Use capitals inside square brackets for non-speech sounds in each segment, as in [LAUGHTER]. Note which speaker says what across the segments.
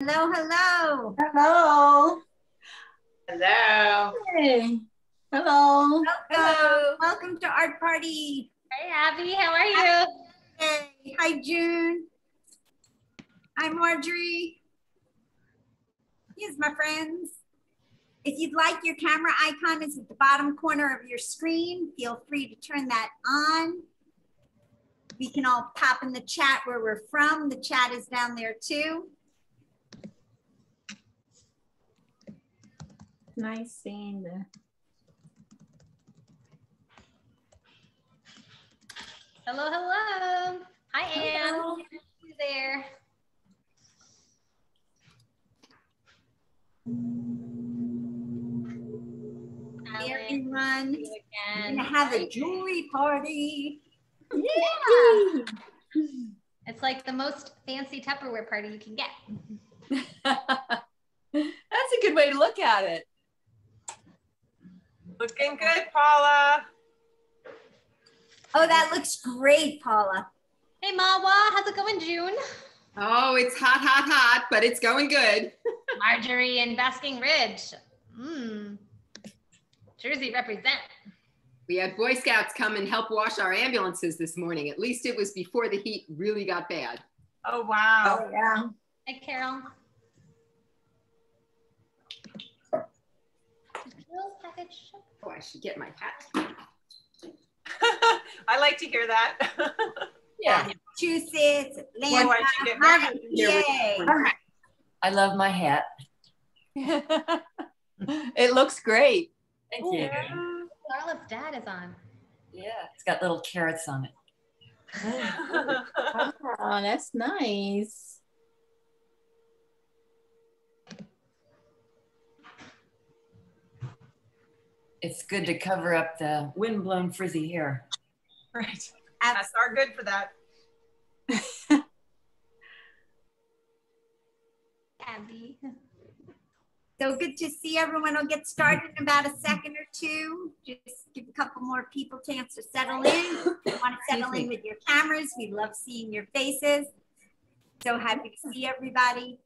Speaker 1: Hello, hello.
Speaker 2: Hello.
Speaker 3: Hello.
Speaker 2: Hey. Hello.
Speaker 1: Welcome. Welcome to Art Party.
Speaker 4: Hey, Abby, how are you?
Speaker 1: Hey, hi, June. Hi, Marjorie. Here's my friends. If you'd like, your camera icon is at the bottom corner of your screen. Feel free to turn that on. We can all pop in the chat where we're from. The chat is down there too.
Speaker 2: Nice seeing the.
Speaker 4: Hello, hello. Hi, Anne. You there?
Speaker 1: Hey, everyone. We're gonna have a jewelry party.
Speaker 2: Yeah.
Speaker 4: It's like the most fancy Tupperware party you can get. [LAUGHS]
Speaker 2: That's a good way to look at it.
Speaker 3: Looking good, Paula.
Speaker 1: Oh, that looks great, Paula.
Speaker 4: Hey, Mawa, how's it going, June?
Speaker 5: Oh, it's hot, hot, hot, but it's going good. [LAUGHS]
Speaker 4: Marjorie and Basking Ridge. Mmm. Jersey represent.
Speaker 5: We had Boy Scouts come and help wash our ambulances this morning. At least it was before the heat really got bad.
Speaker 3: Oh, wow.
Speaker 2: Oh, yeah.
Speaker 4: Hi, Carol. Jill's package.
Speaker 5: Oh, I should get my hat. [LAUGHS]
Speaker 3: I like to hear that. [LAUGHS]
Speaker 2: Yeah.
Speaker 1: Massachusetts,
Speaker 3: Oh,
Speaker 1: Atlanta,
Speaker 3: I should get back
Speaker 1: Harvard,
Speaker 5: here with-
Speaker 6: I love my hat. [LAUGHS]
Speaker 2: it looks great.
Speaker 6: Thank
Speaker 3: Oh,
Speaker 6: you.
Speaker 3: Yeah.
Speaker 4: Charlotte's dad is on.
Speaker 6: Yeah, it's got little carrots on it.
Speaker 2: Oh, that's nice.
Speaker 6: It's good to cover up the windblown frizzy hair.
Speaker 3: Right.
Speaker 1: Abs-
Speaker 3: That's our good for that. [LAUGHS]
Speaker 4: Abby.
Speaker 1: So good to see everyone. I'll get started in about a second or two. Just give a couple more people chance to settle in. You want to settle in with your cameras. We love seeing your faces. So happy to see everybody.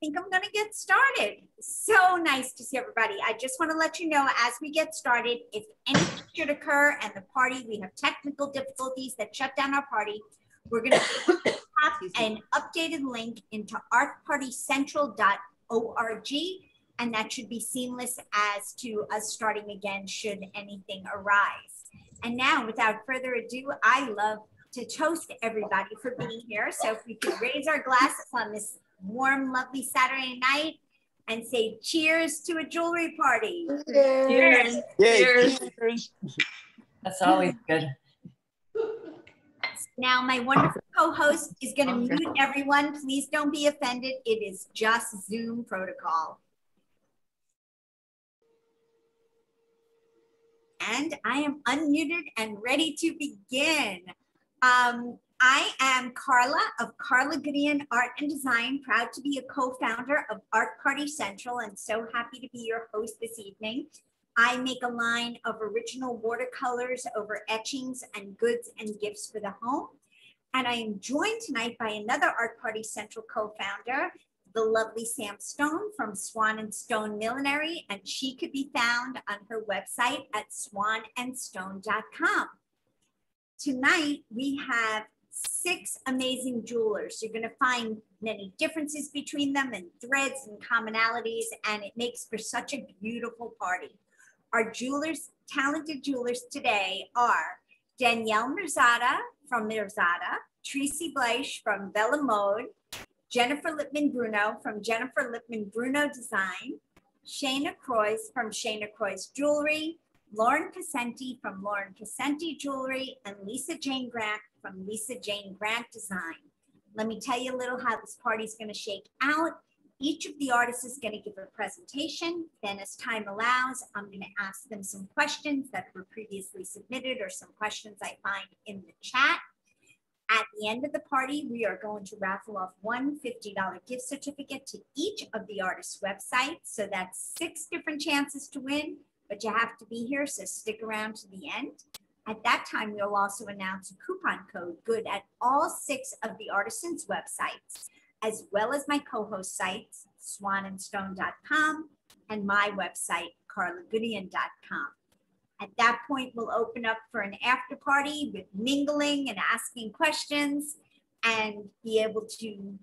Speaker 1: Think I'm going to get started. So nice to see everybody. I just want to let you know as we get started, if anything should occur and the party, we have technical difficulties that shut down our party, we're going [COUGHS] to have an updated link into artpartycentral.org, and that should be seamless as to us starting again should anything arise. And now, without further ado, I love to toast everybody for being here. So if we could raise our glasses on this warm, lovely Saturday night and say cheers to a jewelry party.
Speaker 2: Cheers.
Speaker 6: Cheers. That's always good.
Speaker 1: Now, my wonderful co-host is going to mute everyone. Please don't be offended. It is just Zoom protocol. And I am unmuted and ready to begin. Um, I am Karla of Karla Gudeon Art and Design, proud to be a co-founder of Art Party Central and so happy to be your host this evening. I make a line of original watercolors over etchings and goods and gifts for the home. And I am joined tonight by another Art Party Central co-founder, the lovely Sam Stone from Swan and Stone Millinery, and she could be found on her website at swanandstone.com. Tonight, we have six amazing jewelers. You're going to find many differences between them and threads and commonalities, and it makes for such a beautiful party. Our jewelers, talented jewelers today are Danielle Merzatta from Merzatta, Tracy Bleish from Vella Mode, Jennifer Lippman Bruno from Jennifer Lippman Bruno Design, Shana Kroiz from Shana Kroiz Jewelry, Lauren Passenti from Lauren Passenti Jewelry, and Lisa Jane Grant from Lisa Jane Grant Design. Let me tell you a little how this party's going to shake out. Each of the artists is going to give a presentation. Then as time allows, I'm going to ask them some questions that were previously submitted or some questions I find in the chat. At the end of the party, we are going to raffle off one $50 gift certificate to each of the artists' websites. So that's six different chances to win, but you have to be here, so stick around to the end. At that time, we'll also announce a coupon code good at all six of the artisans' websites, as well as my co-host sites, swanandstone.com and my website, karlagudeon.com. At that point, we'll open up for an after party with mingling and asking questions and be able to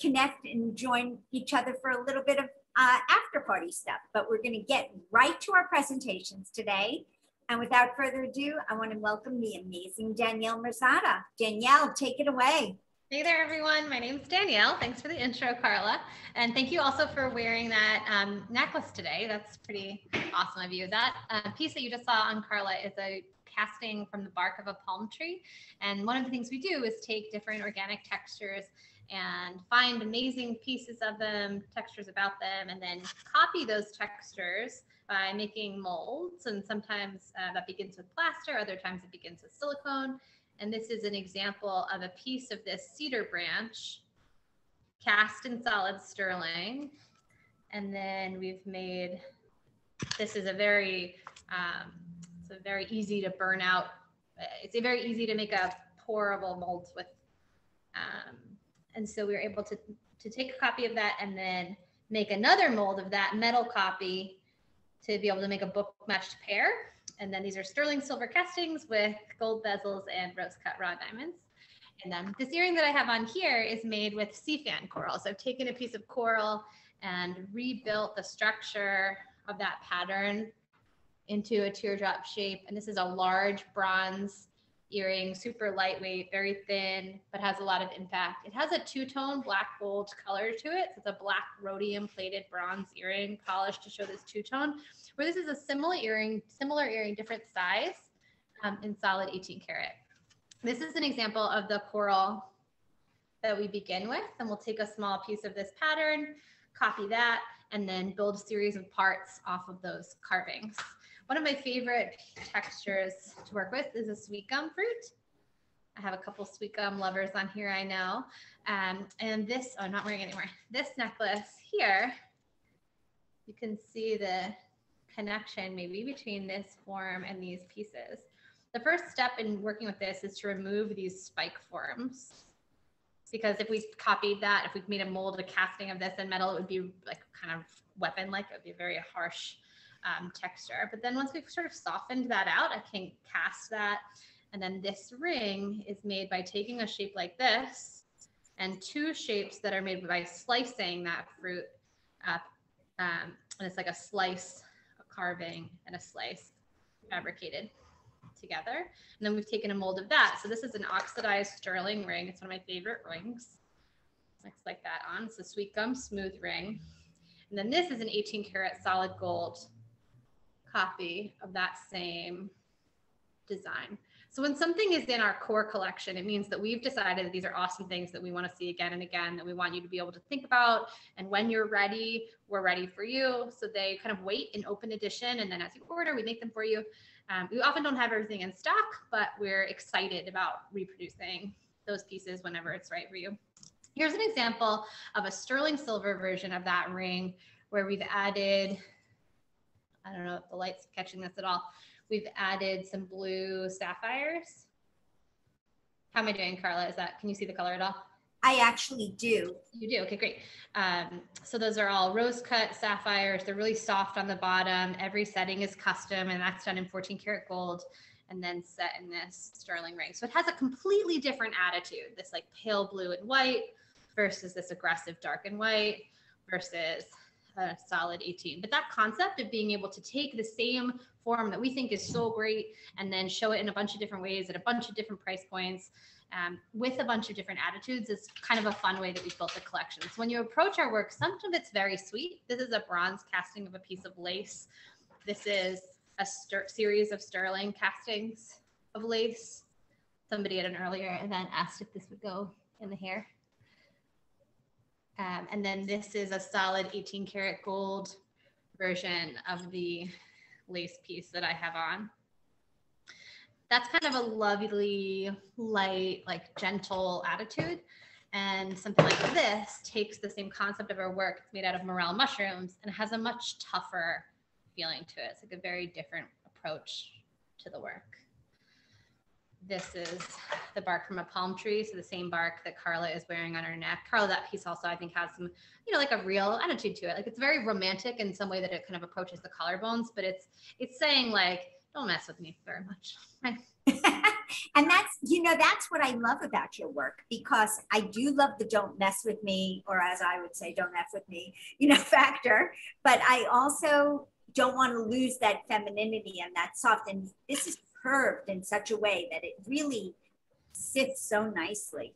Speaker 1: connect and join each other for a little bit of uh, after party stuff. But we're going to get right to our presentations today. And without further ado, I want to welcome the amazing Danielle Merzatta. Danielle, take it away.
Speaker 4: Hey there, everyone. My name's Danielle. Thanks for the intro, Karla. And thank you also for wearing that um, necklace today. That's pretty awesome of you. That uh, piece that you just saw on Karla is a casting from the bark of a palm tree. And one of the things we do is take different organic textures and find amazing pieces of them, textures about them, and then copy those textures by making molds. And sometimes uh, that begins with plaster, other times it begins with silicone. And this is an example of a piece of this cedar branch cast in solid sterling. And then we've made, this is a very, um, it's a very easy to burn out. It's a very easy to make a pourable mold with. Um, and so we were able to, to take a copy of that and then make another mold of that metal copy to be able to make a book matched pair. And then these are sterling silver castings with gold bezels and rose cut raw diamonds. And then this earring that I have on here is made with sea fan coral. So I've taken a piece of coral and rebuilt the structure of that pattern into a teardrop shape. And this is a large bronze earring, super lightweight, very thin, but has a lot of impact. It has a two-tone black gold color to it. So it's a black rhodium plated bronze earring polished to show this two-tone. Where this is a similar earring, similar earring, different size um, in solid 18 karat. This is an example of the coral that we begin with. And we'll take a small piece of this pattern, copy that, and then build a series of parts off of those carvings. One of my favorite textures to work with is a sweet gum fruit. I have a couple sweet gum lovers on here, I know. Um, and this, oh, I'm not wearing anymore. This necklace here, you can see the connection maybe between this form and these pieces. The first step in working with this is to remove these spike forms. Because if we copied that, if we made a mold, a casting of this in metal, it would be like kind of weapon-like. It would be very harsh um, texture. But then once we've sort of softened that out, I can cast that. And then this ring is made by taking a shape like this and two shapes that are made by slicing that fruit up. Um, and it's like a slice, a carving, and a slice fabricated together. And then we've taken a mold of that. So this is an oxidized sterling ring. It's one of my favorite rings. Looks like that on. It's a sweet gum smooth ring. And then this is an 18 karat solid gold copy of that same design. So when something is in our core collection, it means that we've decided that these are awesome things that we want to see again and again, that we want you to be able to think about. And when you're ready, we're ready for you. So they kind of wait in open edition. And then as you order, we make them for you. Um, we often don't have everything in stock, but we're excited about reproducing those pieces whenever it's right for you. Here's an example of a sterling silver version of that ring where we've added, I don't know if the light's catching this at all. We've added some blue sapphires. How am I doing, Karla? Is that, can you see the color at all?
Speaker 1: I actually do.
Speaker 4: You do. Okay, great. Um, so those are all rose cut sapphires. They're really soft on the bottom. Every setting is custom, and that's done in 14 karat gold and then set in this sterling ring. So it has a completely different attitude. This like pale blue and white versus this aggressive dark and white versus a solid 18. But that concept of being able to take the same form that we think is so great and then show it in a bunch of different ways at a bunch of different price points um, with a bunch of different attitudes is kind of a fun way that we've built the collection. So when you approach our work, some of it's very sweet. This is a bronze casting of a piece of lace. This is a series of sterling castings of lace. Somebody at an earlier event asked if this would go in the hair. Um, and then this is a solid 18 karat gold version of the lace piece that I have on that's kind of a lovely, light, like gentle attitude. And something like this takes the same concept of our work. It's made out of morel mushrooms and has a much tougher feeling to it. It's like a very different approach to the work. This is the bark from a palm tree. So the same bark that Karla is wearing on her neck. Karla, that piece also, I think, has some, you know, like a real attitude to it. Like it's very romantic in some way that it kind of approaches the collarbones, but it's it's saying like, don't mess with me very much. [LAUGHS] [LAUGHS]
Speaker 1: and that's you know that's what i love about your work because i do love the don't mess with me or as i would say don't mess with me you know [LAUGHS] factor but i also don't want to lose that femininity and that soft and this is curved in such a way that it really sits so nicely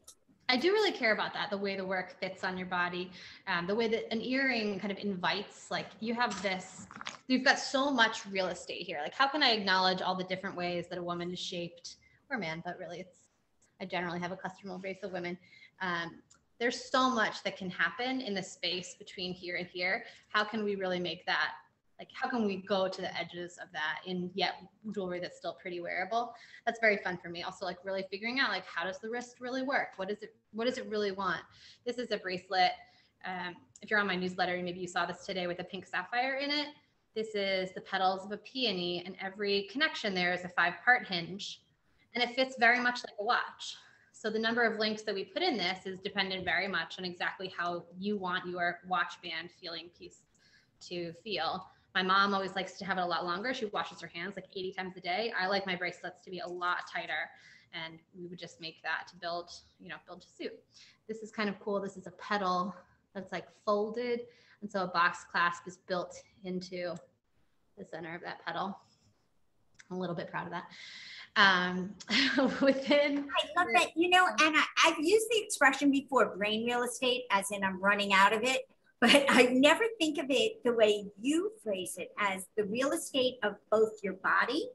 Speaker 4: I do really care about that, the way the work fits on your body, um, the way that an earring kind of invites, like you have this, you've got so much real estate here. Like, how can I acknowledge all the different ways that a woman is shaped or man, but really it's, I generally have a customizable race of women. Um, there's so much that can happen in the space between here and here. How can we really make that like how can we go to the edges of that in yet jewelry that's still pretty wearable? That's very fun for me. Also like really figuring out like how does the wrist really work? What is it what does it really want? This is a bracelet. Um, if you're on my newsletter maybe you saw this today with a pink sapphire in it. This is the petals of a peony and every connection there is a five part hinge and it fits very much like a watch. So the number of links that we put in this is dependent very much on exactly how you want your watch band feeling piece to feel my mom always likes to have it a lot longer. She washes her hands like 80 times a day. I like my bracelets to be a lot tighter and we would just make that to build, you know, build to suit. This is kind of cool. This is a petal that's like folded. And so a box clasp is built into the center of that petal. I'm a little bit proud of that. Um, [LAUGHS] within.
Speaker 1: I love that. You know, and I've used the expression before brain real estate, as in I'm running out of it but I never think of it the way you phrase it as the real estate of both your body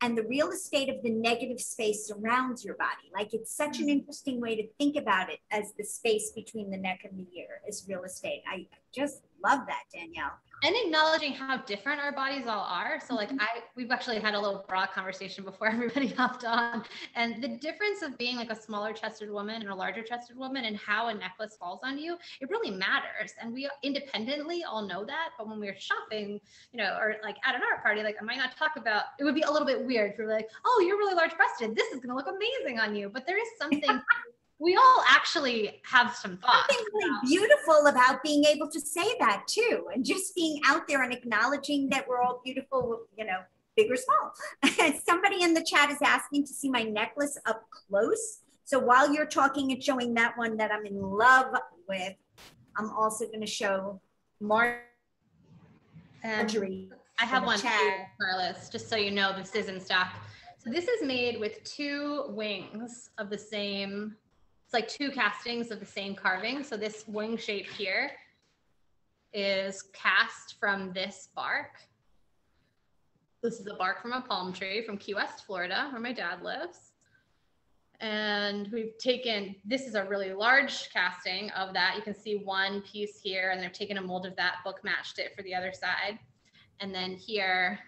Speaker 1: and the real estate of the negative space surrounds your body. Like it's such an mm-hmm. interesting way to think about it as the space between the neck and the ear is real estate. I just love that, Danielle
Speaker 4: and acknowledging how different our bodies all are. So like mm-hmm. I we've actually had a little broad conversation before [LAUGHS] everybody hopped on. And the difference of being like a smaller chested woman and a larger chested woman and how a necklace falls on you, it really matters. And we independently all know that. But when we're shopping, you know, or like at an art party, like I might not talk about it would be a little bit weird for like, oh, you're really large breasted. This is gonna look amazing on you. But there is something [LAUGHS] we all actually have some thoughts.
Speaker 1: Something really beautiful about being able to say that too, and just being out there and acknowledging that we're all beautiful, you know, big or small. [LAUGHS] Somebody in the chat is asking to see my necklace up close. So while you're talking and showing that one that I'm in love with, I'm also going to show Mar- Marjorie.
Speaker 4: I have one too, Carlos, just so you know, this is in stock. So this is made with two wings of the same like two castings of the same carving. So this wing shape here is cast from this bark. This is a bark from a palm tree from Key West, Florida, where my dad lives. And we've taken, this is a really large casting of that. You can see one piece here, and they've taken a mold of that, book matched it for the other side. And then here,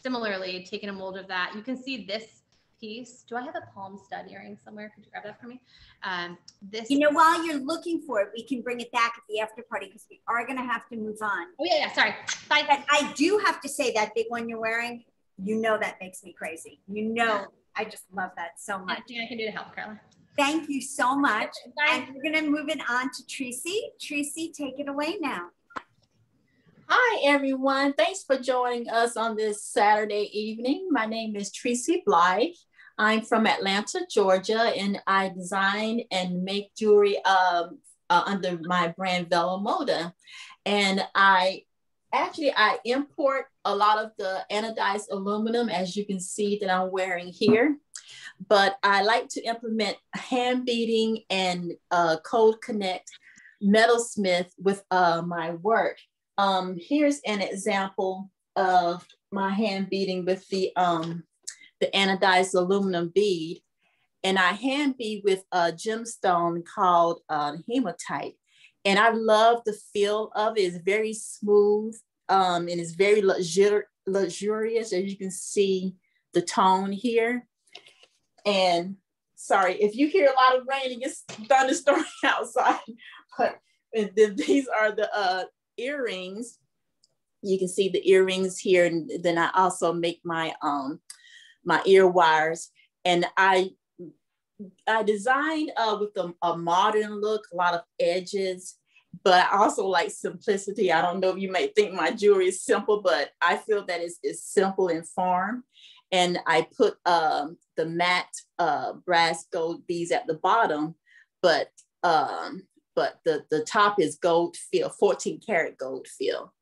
Speaker 4: similarly, taken a mold of that. You can see this piece. Do I have a palm stud earring somewhere? Could you grab that for me? Um,
Speaker 1: this. You know, while you're looking for it, we can bring it back at the after party because we are going to have to move on.
Speaker 4: Oh yeah, yeah. Sorry.
Speaker 1: Bye. But I do have to say that big one you're wearing. You know that makes me crazy. You know, I just love that so much.
Speaker 4: Anything I can do to help, Karla.
Speaker 1: Thank you so much. Bye. And we're going to move it on to Tracy. Tracy, take it away now.
Speaker 7: Hi, everyone. Thanks for joining us on this Saturday evening. My name is Tracy Blythe. I'm from Atlanta, Georgia, and I design and make jewelry um, uh, under my brand Vella Mode. And I actually, I import a lot of the anodized aluminum, as you can see that I'm wearing here. But I like to implement hand beading and uh, cold connect metalsmith with uh, my work. Um, here's an example of my hand beading with the, um, the anodized aluminum bead. And I hand bead with a gemstone called uh, hematite. And I love the feel of it. It's very smooth um, and it's very luxur luxurious, as you can see the tone here. And sorry, if you hear a lot of rain, and it's thunderstorming [LAUGHS] outside. But these are the uh, earrings. You can see the earrings here. And then I also make my, um, my ear wires. And I I designed uh, with a, a modern look, a lot of edges, but I also like simplicity. I don't know if you may think my jewelry is simple, but I feel that it's, it's simple in form. And I put um, the matte uh, brass gold beads at the bottom, but um, but the, the top is gold fill, 14 karat gold fill.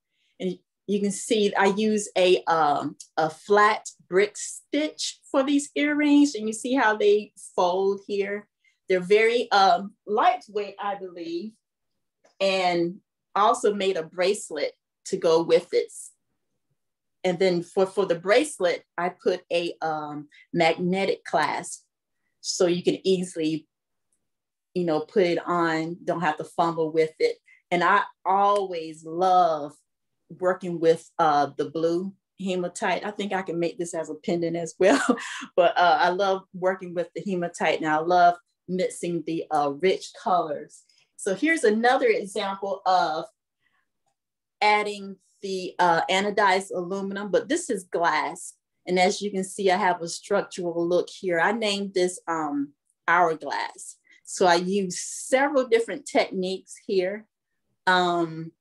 Speaker 7: And you can see I use a, um, a flat brick stitch for these earrings and you see how they fold here. They're very um, lightweight, I believe, and also made a bracelet to go with it. And then for, for the bracelet, I put a um, magnetic clasp so you can easily, you know, put it on, don't have to fumble with it. And I always love working with uh, the blue hematite. I think I can make this as a pendant as well, [LAUGHS] but uh, I love working with the hematite and I love mixing the uh, rich colors. So here's another example of adding the uh, anodized aluminum, but this is glass. And as you can see, I have a structural look here. I named this um, hourglass. So I use several different techniques here. Um,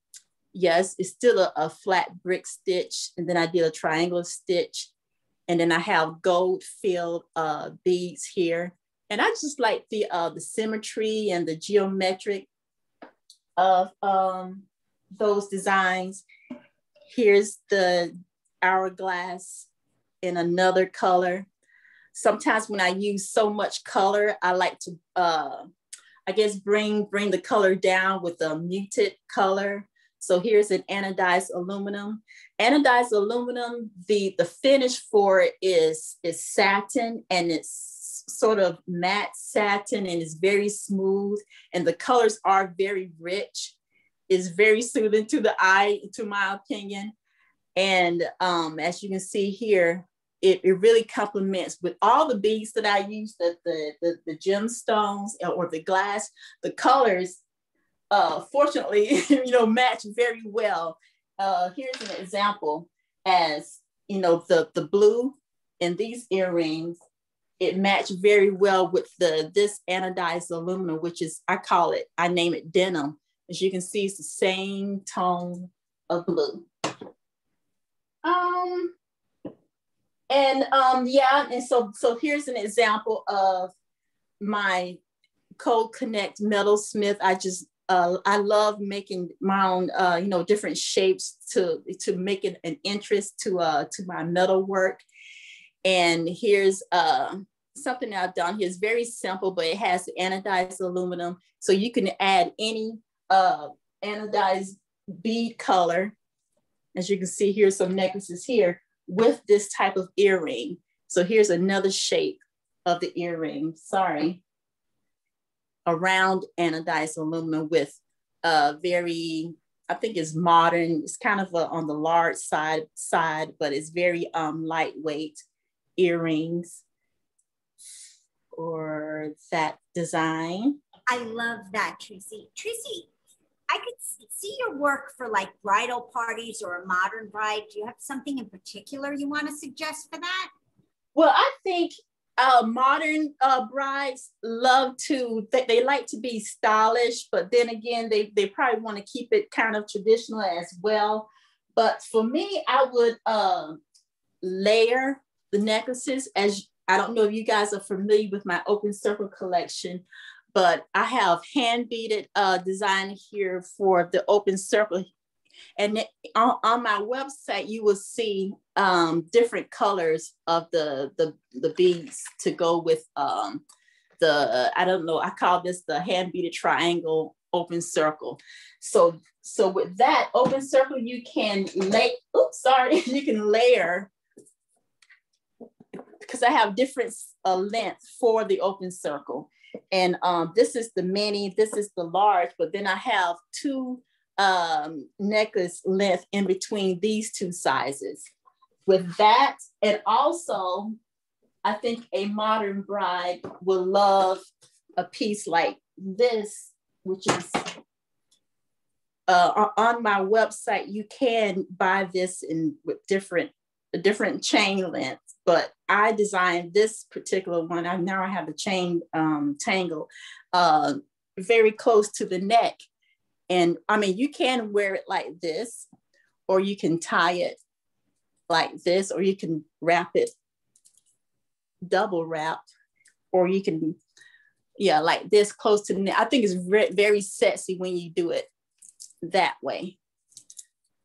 Speaker 7: yes, it's still a, a, flat brick stitch. And then I did a triangular stitch. And then I have gold filled uh, beads here. And I just like the, uh, the symmetry and the geometric of um, those designs. Here's the hourglass in another color. Sometimes when I use so much color, I like to, uh, I guess, bring, bring the color down with a muted color. So here's an anodized aluminum. Anodized aluminum, the, the finish for it is, is satin and it's sort of matte satin and it's very smooth and the colors are very rich is very soothing to the eye, to my opinion. And um, as you can see here, it, it really complements with all the beads that I use, the, the, the, the gemstones or the glass, the colors, uh, fortunately, [LAUGHS] you know, match very well. Uh, here's an example as, you know, the, the blue in these earrings, it matched very well with the this anodized aluminum, which is, I call it, I name it denim. As you can see, it's the same tone of blue. Um, and um, yeah, and so, so here's an example of my cold connect metalsmith. I just, uh, I love making my own, uh, you know, different shapes to, to make it an interest to, uh, to my metal work. And here's uh, something I've done here is very simple, but it has anodized aluminum. So you can add any uh, anodized bead color. As you can see, here's some necklaces here with this type of earring. So here's another shape of the earring, sorry. Around anodized aluminum with a very, I think it's modern. It's kind of a, on the large side, side, but it's very um, lightweight earrings or that design.
Speaker 1: I love that, Tracy. Tracy, I could see your work for like bridal parties or a modern bride. Do you have something in particular you want to suggest for that?
Speaker 7: Well, I think uh, modern uh, brides love to, they, they like to be stylish, but then again, they, they probably want to keep it kind of traditional as well. But for me, I would uh, layer the necklaces as I don't know if you guys are familiar with my open circle collection, but I have hand beaded uh, design here for the open circle. And on, on my website, you will see um, different colors of the, the, the beads to go with um, the, I don't know, I call this the hand beaded triangle open circle. So, so with that open circle, you can lay, oops, sorry, [LAUGHS] you can layer because I have different uh, lengths for the open circle. And um, this is the mini, this is the large, but then I have two um, necklace length in between these two sizes. With that, and also, I think a modern bride will love a piece like this, which is uh, on my website. You can buy this in with different different chain lengths, but I designed this particular one. I now I have the chain um, tangle uh, very close to the neck. And I mean, you can wear it like this, or you can tie it like this, or you can wrap it double wrap, or you can, yeah, like this close to the neck. I think it's very, very sexy when you do it that way.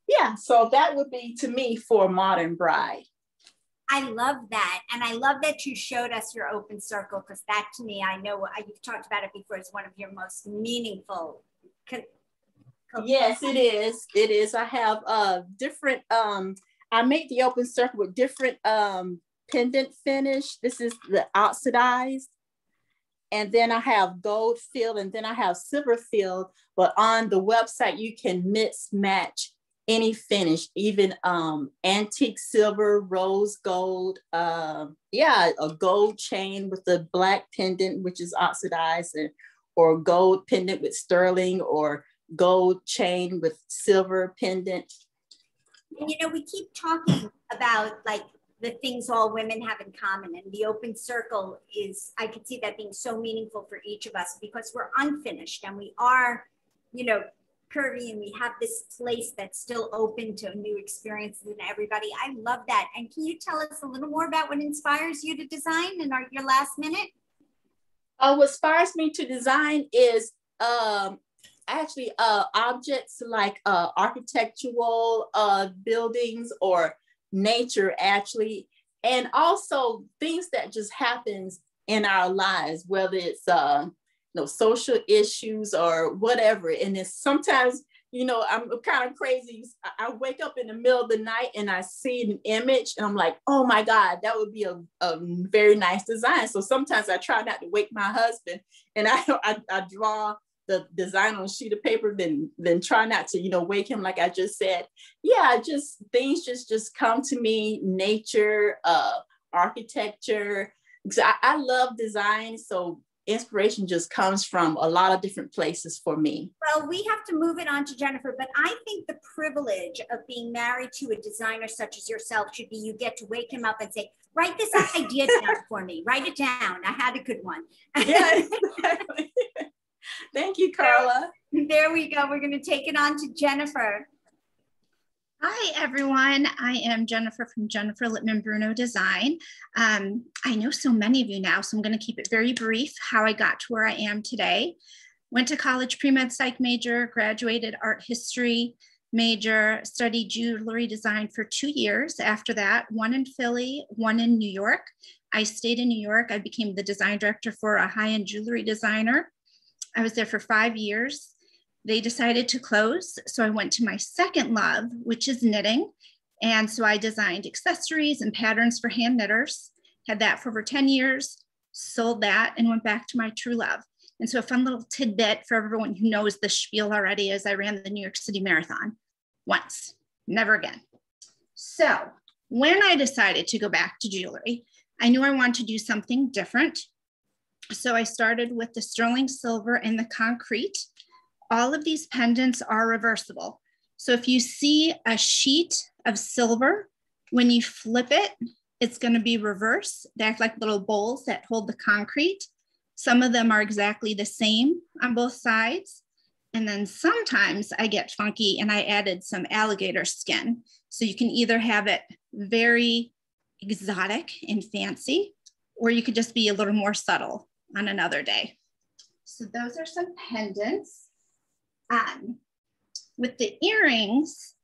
Speaker 7: Yeah, so that would be to me for a modern bride.
Speaker 1: I love that. And I love that you showed us your open circle because that to me, I know you've talked about it before, is one of your most meaningful.
Speaker 7: yes, it is. It is. I have uh different um I make the open circle with different um pendant finish. This is the oxidized. And then I have gold filled and then I have silver filled. But on the website, you can mix match any finish, even um, antique silver, rose gold, uh, yeah, a gold chain with a black pendant, which is oxidized, and, or gold pendant with sterling, or gold chain with silver pendant.
Speaker 1: And you know, we keep talking about like the things all women have in common, and the open circle is, I could see that being so meaningful for each of us because we're unfinished and we are, you know, curvy and we have this place that's still open to new experiences and everybody. I love that. And can you tell us a little more about what inspires you to design in our, your last minute?
Speaker 7: Uh, what inspires me to design is um, actually uh, objects like uh, architectural uh, buildings or nature actually, and also things that just happens in our lives, whether it's uh, know, social issues or whatever. And it's sometimes, you know, I'm kind of crazy. I wake up in the middle of the night and I see an image and I'm like, oh my God, that would be a, a very nice design. So sometimes I try not to wake my husband and I, I, I draw the design on a sheet of paper, then then try not to, you know, wake him like I just said. Yeah, just things just just come to me, nature, uh, architecture. I, I love design. So inspiration just comes from a lot of different places for me.
Speaker 1: Well, we have to move it on to Jennifer, but I think the privilege of being married to a designer such as yourself should be you get to wake him up and say, write this idea [LAUGHS] down for me, write it down. I had a good one.
Speaker 7: exactly. [LAUGHS] Thank you, [LAUGHS] Karla.
Speaker 1: There we go. We're going to take it on to Jennifer.
Speaker 8: Hi, everyone. I am Jennifer from Jennifer Lippman Bruno Design. Um, I know so many of you now, so I'm going to keep it very brief how I got to where I am today. Went to college, pre-med psych major, graduated art history major, studied jewelry design for two years. After that, one in Philly, one in New York. I stayed in New York. I became the design director for a high-end jewelry designer. I was there for five years they decided to close. So I went to my second love, which is knitting. And so I designed accessories and patterns for hand knitters, had that for over 10 years, sold that, and went back to my true love. And so a fun little tidbit for everyone who knows the spiel already is I ran the New York City Marathon once, never again. So when I decided to go back to jewelry, I knew I wanted to do something different. So I started with the sterling silver and the concrete all of these pendants are reversible. So if you see a sheet of silver, when you flip it, it's going to be reverse. They act like little bowls that hold the concrete. Some of them are exactly the same on both sides. And then sometimes I get funky and I added some alligator skin. So you can either have it very exotic and fancy, or you could just be a little more subtle on another day. So those are some pendants. Um, with the earrings,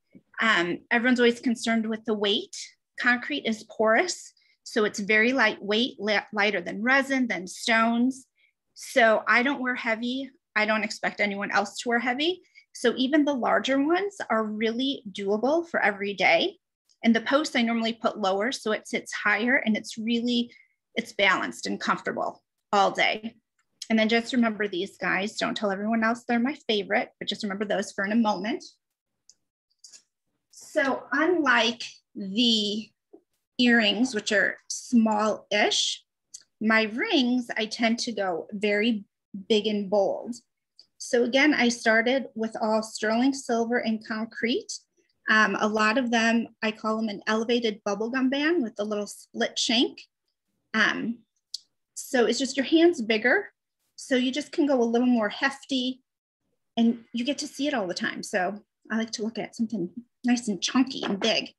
Speaker 8: um, everyone's always concerned with the weight. Concrete is porous, so it's very lightweight, lighter than resin, than stones. So I don't wear heavy. I don't expect anyone else to wear heavy. So even the larger ones are really doable for every day. And the posts I normally put lower so it sits higher and it's really, it's balanced and comfortable all day. And then just remember these guys. Don't tell everyone else they're my favorite, but just remember those for in a moment. So unlike the earrings, which are small-ish, my rings, I tend to go very big and bold. So again, I started with all sterling silver and concrete. Um, a lot of them, I call them an elevated bubblegum band with a little split shank. Um, so it's just your hands bigger. So you just can go a little more hefty and you get to see it all the time. So I like to look at something nice and chunky and big.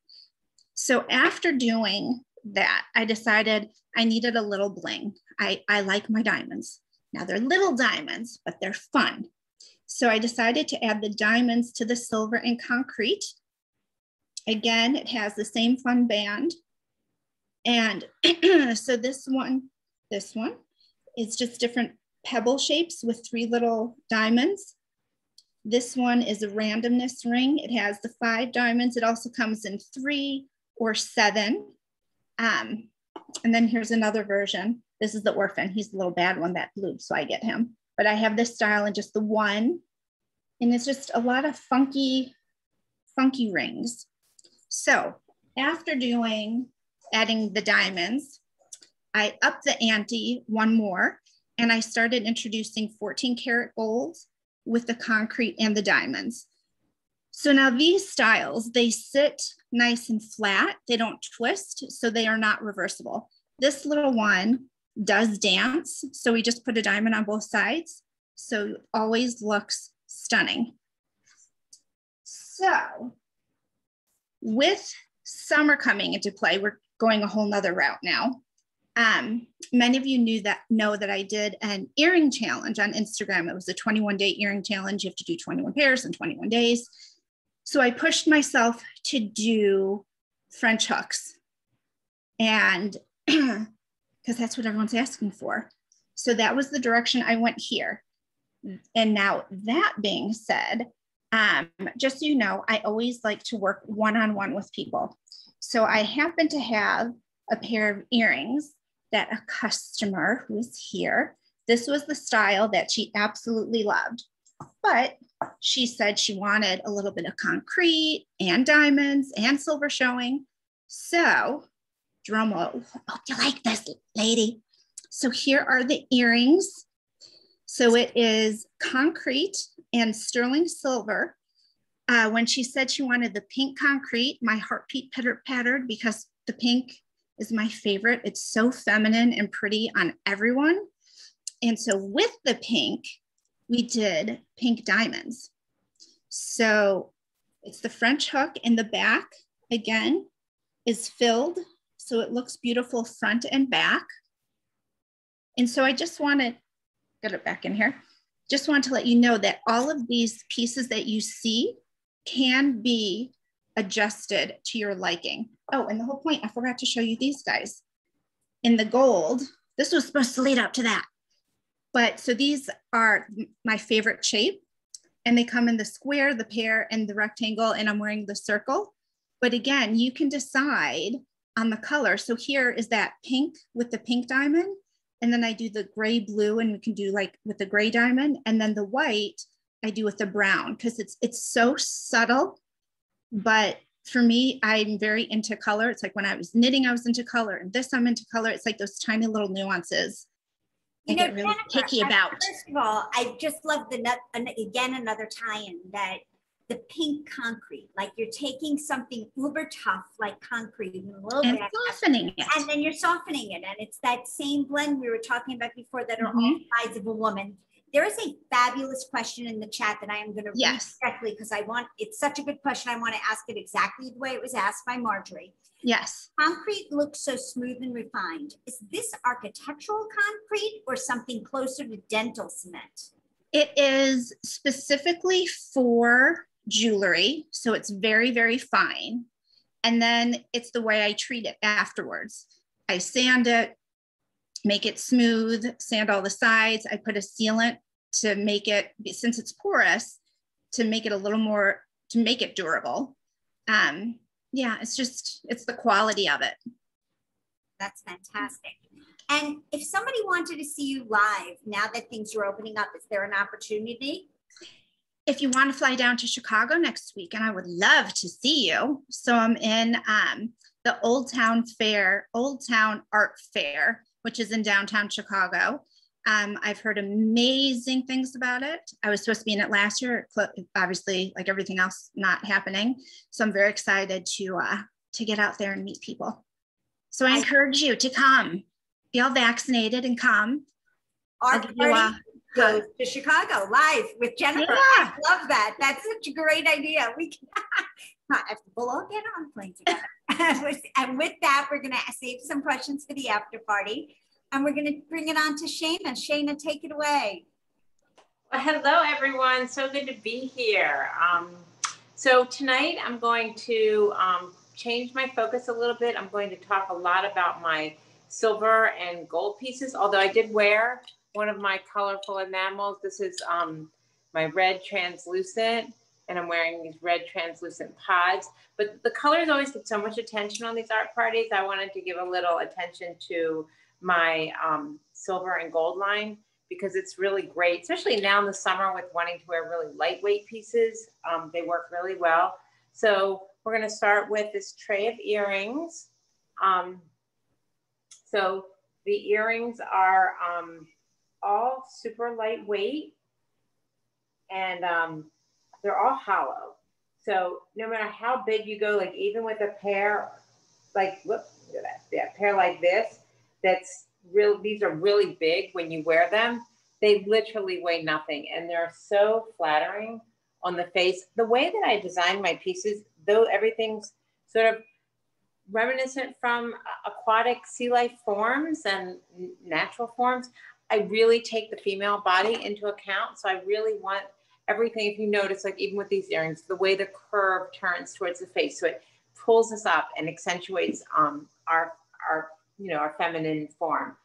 Speaker 8: So after doing that, I decided I needed a little bling. I, I like my diamonds. Now they're little diamonds, but they're fun. So I decided to add the diamonds to the silver and concrete. Again, it has the same fun band. And [CLEARS THROAT] so this one, this one is just different pebble shapes with three little diamonds. This one is a randomness ring. It has the five diamonds. It also comes in three or seven. Um, and then here's another version. This is the orphan. He's the little bad one that blue, so I get him. But I have this style in just the one. And it's just a lot of funky, funky rings. So after doing, adding the diamonds, I up the ante one more and I started introducing 14 karat gold with the concrete and the diamonds. So now these styles, they sit nice and flat. They don't twist, so they are not reversible. This little one does dance. So we just put a diamond on both sides. So it always looks stunning. So with summer coming into play, we're going a whole nother route now. Um, many of you knew that know that I did an earring challenge on Instagram. It was a 21 day earring challenge. You have to do 21 pairs in 21 days. So I pushed myself to do French hooks. And [CLEARS THROAT] because that's what everyone's asking for. So that was the direction I went here. And now, that being said, um, just so you know, I always like to work one on one with people. So I happen to have a pair of earrings that a customer who is here, this was the style that she absolutely loved. But she said she wanted a little bit of concrete and diamonds and silver showing. So, drum roll. Hope you like this, lady. So here are the earrings. So it is concrete and sterling silver. Uh, when she said she wanted the pink concrete, my heartbeat pitter pattered because the pink is my favorite. It's so feminine and pretty on everyone. And so with the pink, we did pink diamonds. So it's the French hook in the back again is filled. So it looks beautiful front and back. And so I just wanted, to get it back in here. Just want to let you know that all of these pieces that you see can be adjusted to your liking. Oh, and the whole point, I forgot to show you these guys. In the gold, this was supposed to lead up to that. But so these are my favorite shape and they come in the square, the pear and the rectangle and I'm wearing the circle. But again, you can decide on the color. So here is that pink with the pink diamond. And then I do the gray blue and we can do like with the gray diamond. And then the white I do with the brown because it's it's so subtle but for me, I'm very into color. It's like when I was knitting, I was into color, and this I'm into color. It's like those tiny little nuances. I you know, get really Jennifer, picky about.
Speaker 1: First of all, I just love the nut. Again, another tie-in that the pink concrete, like you're taking something uber tough like concrete and a little
Speaker 8: and
Speaker 1: bit
Speaker 8: softening it,
Speaker 1: and then you're softening it, and it's that same blend we were talking about before that are mm-hmm. all sides of a woman there is a fabulous question in the chat that I am going to
Speaker 8: yes.
Speaker 1: read directly because I want it's such a good question. I want to ask it exactly the way it was asked by Marjorie.
Speaker 8: Yes.
Speaker 1: Concrete looks so smooth and refined. Is this architectural concrete or something closer to dental cement?
Speaker 8: It is specifically for jewelry. So it's very, very fine. And then it's the way I treat it afterwards. I sand it, make it smooth, sand all the sides. I put a sealant to make it, since it's porous, to make it a little more, to make it durable. Um, yeah, it's just, it's the quality of it.
Speaker 1: That's fantastic. And if somebody wanted to see you live now that things are opening up, is there an opportunity?
Speaker 8: If you want to fly down to Chicago next week, and I would love to see you. So I'm in um, the Old Town Fair, Old Town Art Fair, which is in downtown Chicago. Um, I've heard amazing things about it. I was supposed to be in it last year, obviously, like everything else, not happening. So I'm very excited to uh, to get out there and meet people. So I encourage you to come, be all vaccinated and come.
Speaker 1: Art party goes to Chicago live with Jennifer. Yeah. I love that. That's such a great idea. We can, [LAUGHS] we'll all get on plane together. [LAUGHS] and with that, we're going to save some questions for the after party. And we're going to bring it on to Shana. Shana, take it away.
Speaker 9: Well, hello, everyone. So good to be here. Um, so tonight I'm going to um, change my focus a little bit. I'm going to talk a lot about my silver and gold pieces, although I did wear one of my colorful enamels. This is um, my red translucent and I'm wearing these red translucent pods. But the colors always get so much attention on these art parties. I wanted to give a little attention to my um, silver and gold line because it's really great, especially now in the summer with wanting to wear really lightweight pieces. Um, they work really well. So we're gonna start with this tray of earrings. Um, so the earrings are um, all super lightweight and um, they're all hollow. So no matter how big you go, like even with a pair, like whoop, yeah, pair like this, that's real. These are really big when you wear them. They literally weigh nothing, and they're so flattering on the face. The way that I design my pieces, though everything's sort of reminiscent from aquatic sea life forms and natural forms, I really take the female body into account. So I really want everything, if you notice, like even with these earrings, the way the curve turns towards the face. So it pulls us up and accentuates um, our, our, you know, our feminine form.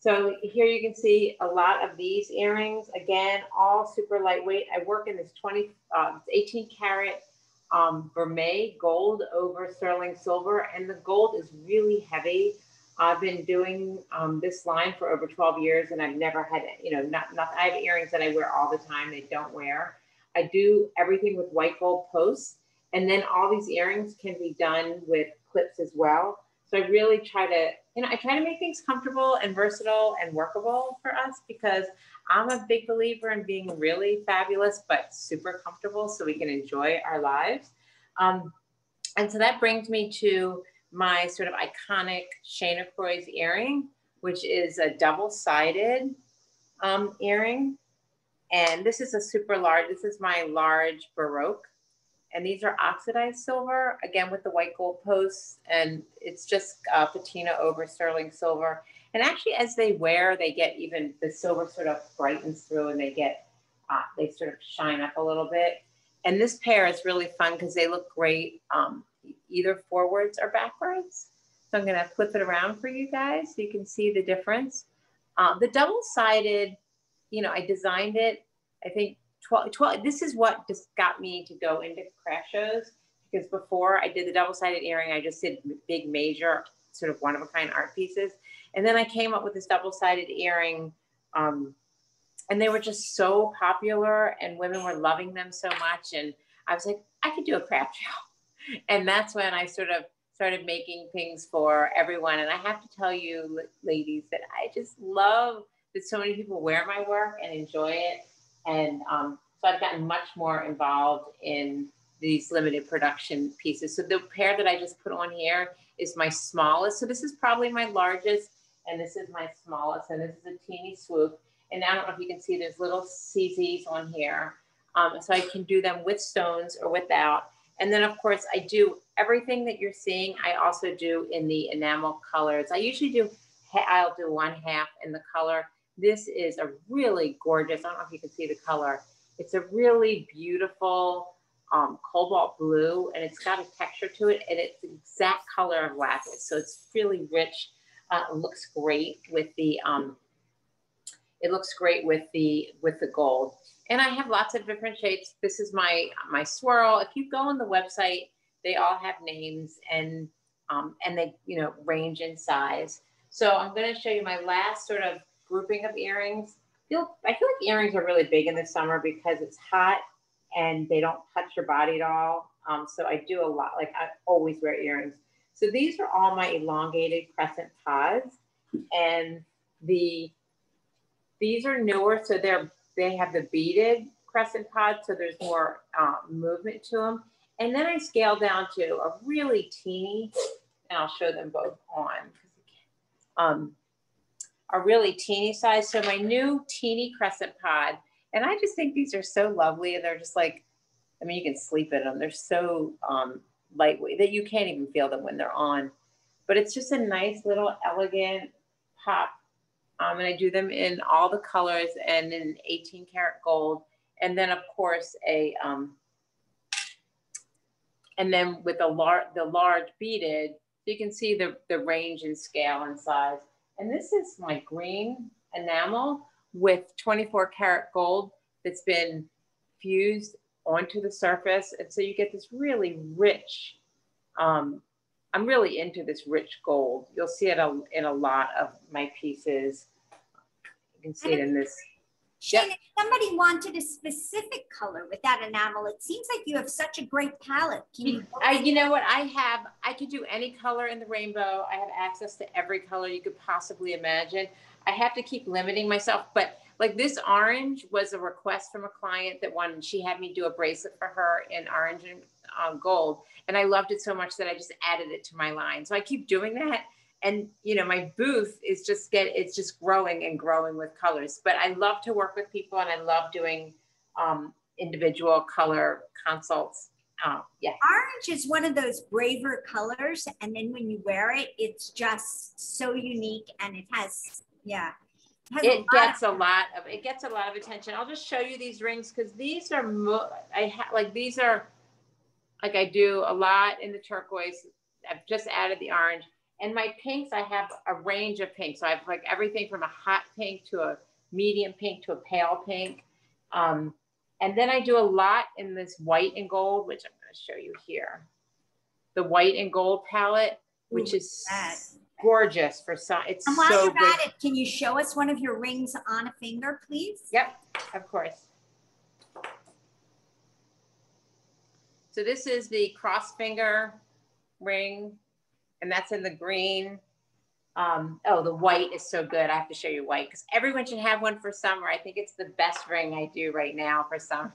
Speaker 9: So here you can see a lot of these earrings. Again, all super lightweight. I work in this 20, uh, 18 karat um, vermeil gold over sterling silver. And the gold is really heavy. I've been doing um, this line for over 12 years and I've never had, you know, not, not, I have earrings that I wear all the time. They don't wear. I do everything with white gold posts. And then all these earrings can be done with clips as well. So I really try to, you know, I try to make things comfortable and versatile and workable for us because I'm a big believer in being really fabulous, but super comfortable so we can enjoy our lives. Um, and so that brings me to my sort of iconic Shana Kroiz earring, which is a double-sided um, earring. And this is a super large, this is my large Baroque. And these are oxidized silver, again with the white gold posts. And it's just uh, patina over sterling silver. And actually as they wear, they get even, the silver sort of brightens through and they get, uh, they sort of shine up a little bit. And this pair is really fun because they look great um, either forwards or backwards. So I'm gonna flip it around for you guys so you can see the difference. Um, the double-sided, you know, I designed it, I think 12, 12, this is what just got me to go into craft shows because before I did the double-sided earring, I just did big major sort of one-of-a-kind art pieces. And then I came up with this double-sided earring um, and they were just so popular and women were loving them so much. And I was like, I could do a craft show [LAUGHS] and that's when I sort of started making things for everyone. And I have to tell you, ladies, that I just love that so many people wear my work and enjoy it. And um, so I've gotten much more involved in these limited production pieces. So the pair that I just put on here is my smallest. So this is probably my largest, and this is my smallest, and this is a teeny swoop. And I don't know if you can see there's little CZs on here. Um, so I can do them with stones or without. And then of course I do everything that you're seeing. I also do in the enamel colors. I usually do, I'll do one half in the color. This is a really gorgeous, I don't know if you can see the color. It's a really beautiful um, cobalt blue and it's got a texture to it and it's the exact color of lapis. So it's really rich. Uh, looks great with the, um, it looks great with the, with the gold. And I have lots of different shapes. This is my, my swirl. If you go on the website, they all have names and, um, and they, you know, range in size. So I'm going to show you my last sort of grouping of earrings. I feel, I feel like earrings are really big in the summer because it's hot and they don't touch your body at all. Um, so I do a lot, like I always wear earrings. So these are all my elongated crescent pods and the these are newer, so they're they have the beaded crescent pods. so there's more uh, movement to them. And then I scale down to a really teeny, and I'll show them both on. Um, a really teeny size. So my new teeny crescent pod, and I just think these are so lovely. And they're just like, I mean, you can sleep in them. They're so um, lightweight that you can't even feel them when they're on. But it's just a nice little elegant pop. Um, and I do them in all the colors and in 18 karat gold. And then of course a, um, and then with the, lar the large beaded, you can see the, the range and scale and size. And this is my green enamel with 24 karat gold that's been fused onto the surface. And so you get this really rich, um, I'm really into this rich gold. You'll see it in a lot of my pieces. You can see it in this.
Speaker 1: Shane, if somebody wanted a specific color with that enamel, it seems like you have such a great palette. Can you? [LAUGHS]
Speaker 9: I, you know what? I have, I could do any color in the rainbow. I have access to every color you could possibly imagine. I have to keep limiting myself, but like this orange was a request from a client that wanted, she had me do a bracelet for her in orange and um, gold. And I loved it so much that I just added it to my line. So I keep doing that. And, you know, my booth is just get, it's just growing and growing with colors, but I love to work with people and I love doing um, individual color consults. Uh, yeah.
Speaker 1: Orange is one of those braver colors. And then when you wear it, it's just so unique and it has, yeah,
Speaker 9: it gets a lot of it gets a lot of attention. I'll just show you these rings because these are mo- I have like these are like I do a lot in the turquoise. I've just added the orange and my pinks. I have a range of pinks. So I have like everything from a hot pink to a medium pink to a pale pink. Um, and then I do a lot in this white and gold, which I'm going to show you here. The white and gold palette, which Ooh, is that gorgeous for some. It's
Speaker 1: and while
Speaker 9: so
Speaker 1: you're
Speaker 9: good.
Speaker 1: at it, can you show us one of your rings on a finger, please?
Speaker 9: Yep, of course. So this is the cross finger ring, and that's in the green. Um, oh, the white is so good. I have to show you white because everyone should have one for summer. I think it's the best ring I do right now for summer.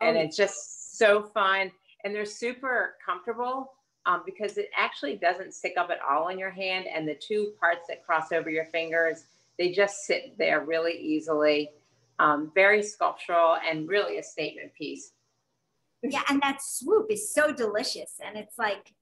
Speaker 9: And oh. it's just so fun. And they're super comfortable um, because it actually doesn't stick up at all in your hand. And the two parts that cross over your fingers, they just sit there really easily. Um, very sculptural and really a statement piece.
Speaker 1: Yeah, and that swoop is so delicious. And it's like,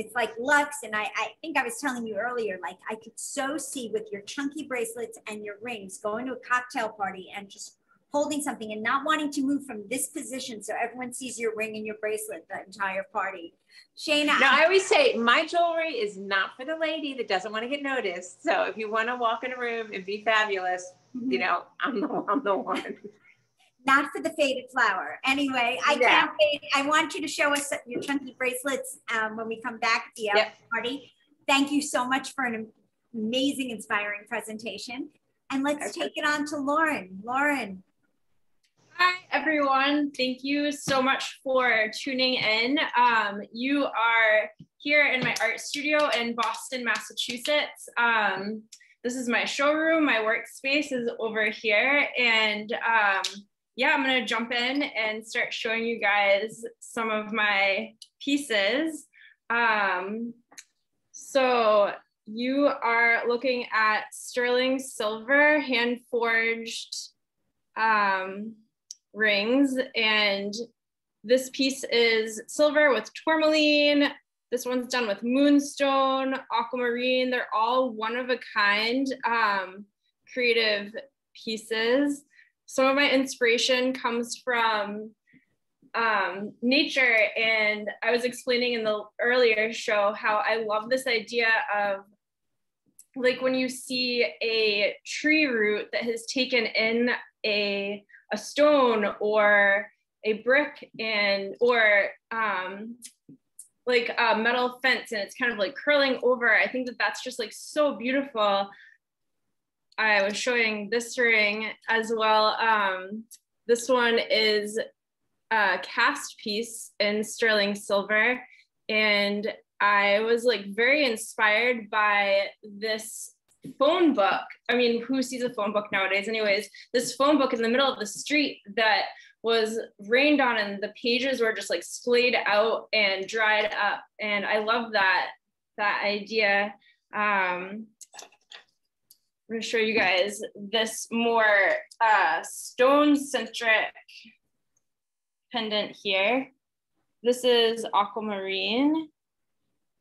Speaker 1: it's like Lux. And I, I think I was telling you earlier, like I could so see with your chunky bracelets and your rings going to a cocktail party and just holding something and not wanting to move from this position so everyone sees your ring and your bracelet the entire party. Shana.
Speaker 9: Now, I always say my jewelry is not for the lady that doesn't want to get noticed. So if you want to walk in a room and be fabulous, mm-hmm. you know, I'm the, I'm the one. [LAUGHS]
Speaker 1: Not for the faded flower. Anyway, I yeah. can't wait. I want you to show us your chunky bracelets um, when we come back at the yep. party. Thank you so much for an amazing, inspiring presentation. And let's take it on to Lauren. Lauren,
Speaker 10: Hi, everyone. Thank you so much for tuning in. Um, you are here in my art studio in Boston, Massachusetts. Um, this is my showroom. My workspace is over here. And um, yeah, I'm going to jump in and start showing you guys some of my pieces. Um, so you are looking at sterling silver hand forged um, rings. And this piece is silver with tourmaline. This one's done with moonstone, aquamarine. They're all one of a kind um, creative pieces. Some of my inspiration comes from um, nature. And I was explaining in the earlier show how I love this idea of like when you see a tree root that has taken in a a stone or a brick and or um, like a metal fence and it's kind of like curling over. I think that that's just like so beautiful. I was showing this ring as well. Um, this one is a cast piece in sterling silver. And I was like very inspired by this phone book. I mean, who sees a phone book nowadays? Anyways, this phone book in the middle of the street that was rained on and the pages were just like splayed out and dried up. And I love that, that idea. Um, I'm gonna show you guys this more uh, stone centric pendant here. This is aquamarine.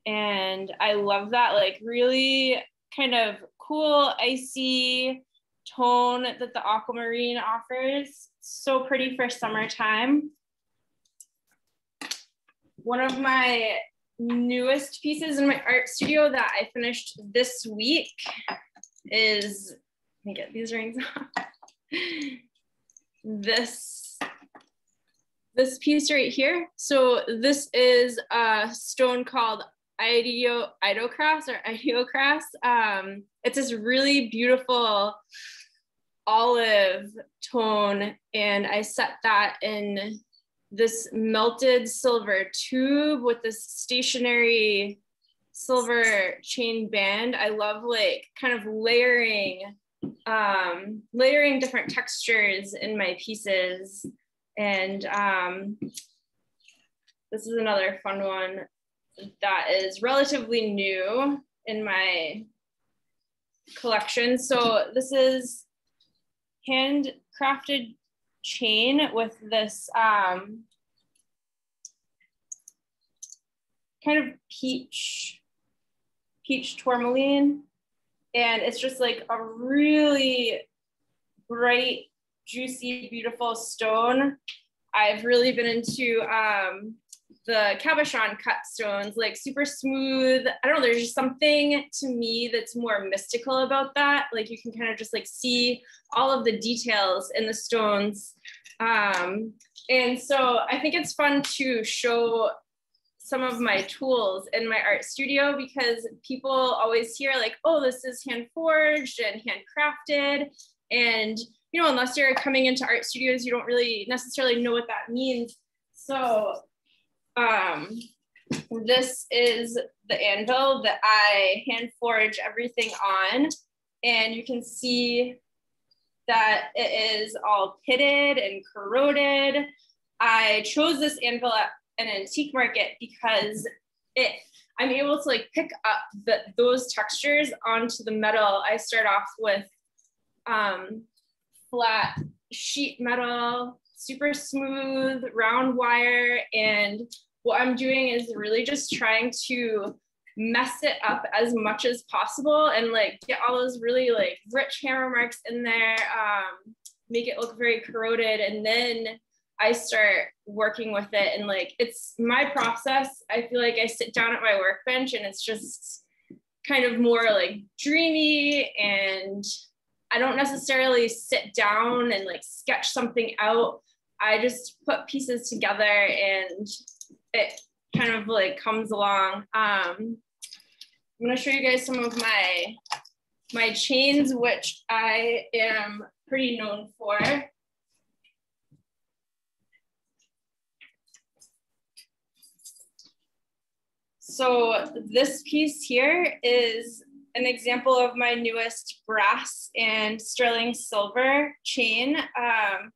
Speaker 10: And I love that like really kind of cool icy tone that the aquamarine offers. So pretty for summertime. One of my newest pieces in my art studio that I finished this week is, let me get these rings off. this, this piece right here. So this is a stone called Ideo, Idocras or Idiocras. Um, it's this really beautiful olive tone and I set that in this melted silver tube with this stationary silver chain band. I love like kind of layering, um, layering different textures in my pieces. And um, this is another fun one that is relatively new in my collection. So this is handcrafted chain with this um, kind of peach, peach tourmaline. And it's just like a really bright, juicy, beautiful stone. I've really been into um, the cabochon cut stones, like super smooth. I don't know, there's just something to me that's more mystical about that. Like you can kind of just like see all of the details in the stones. Um, and so I think it's fun to show some of my tools in my art studio because people always hear like, oh, this is hand forged and handcrafted. And, you know, unless you're coming into art studios, you don't really necessarily know what that means. So um, this is the anvil that I hand forge everything on. And you can see that it is all pitted and corroded. I chose this anvil at an antique market because it I'm able to like pick up the, those textures onto the metal. I start off with um, flat sheet metal, super smooth, round wire. And what I'm doing is really just trying to mess it up as much as possible and like get all those really like rich hammer marks in there, um, make it look very corroded. And then I start working with it and like it's my process. I feel like I sit down at my workbench and it's just kind of more like dreamy and I don't necessarily sit down and like sketch something out. I just put pieces together and it kind of like comes along. Um, I'm gonna show you guys some of my my chains, which I am pretty known for. So this piece here is an example of my newest brass and sterling silver chain. Um,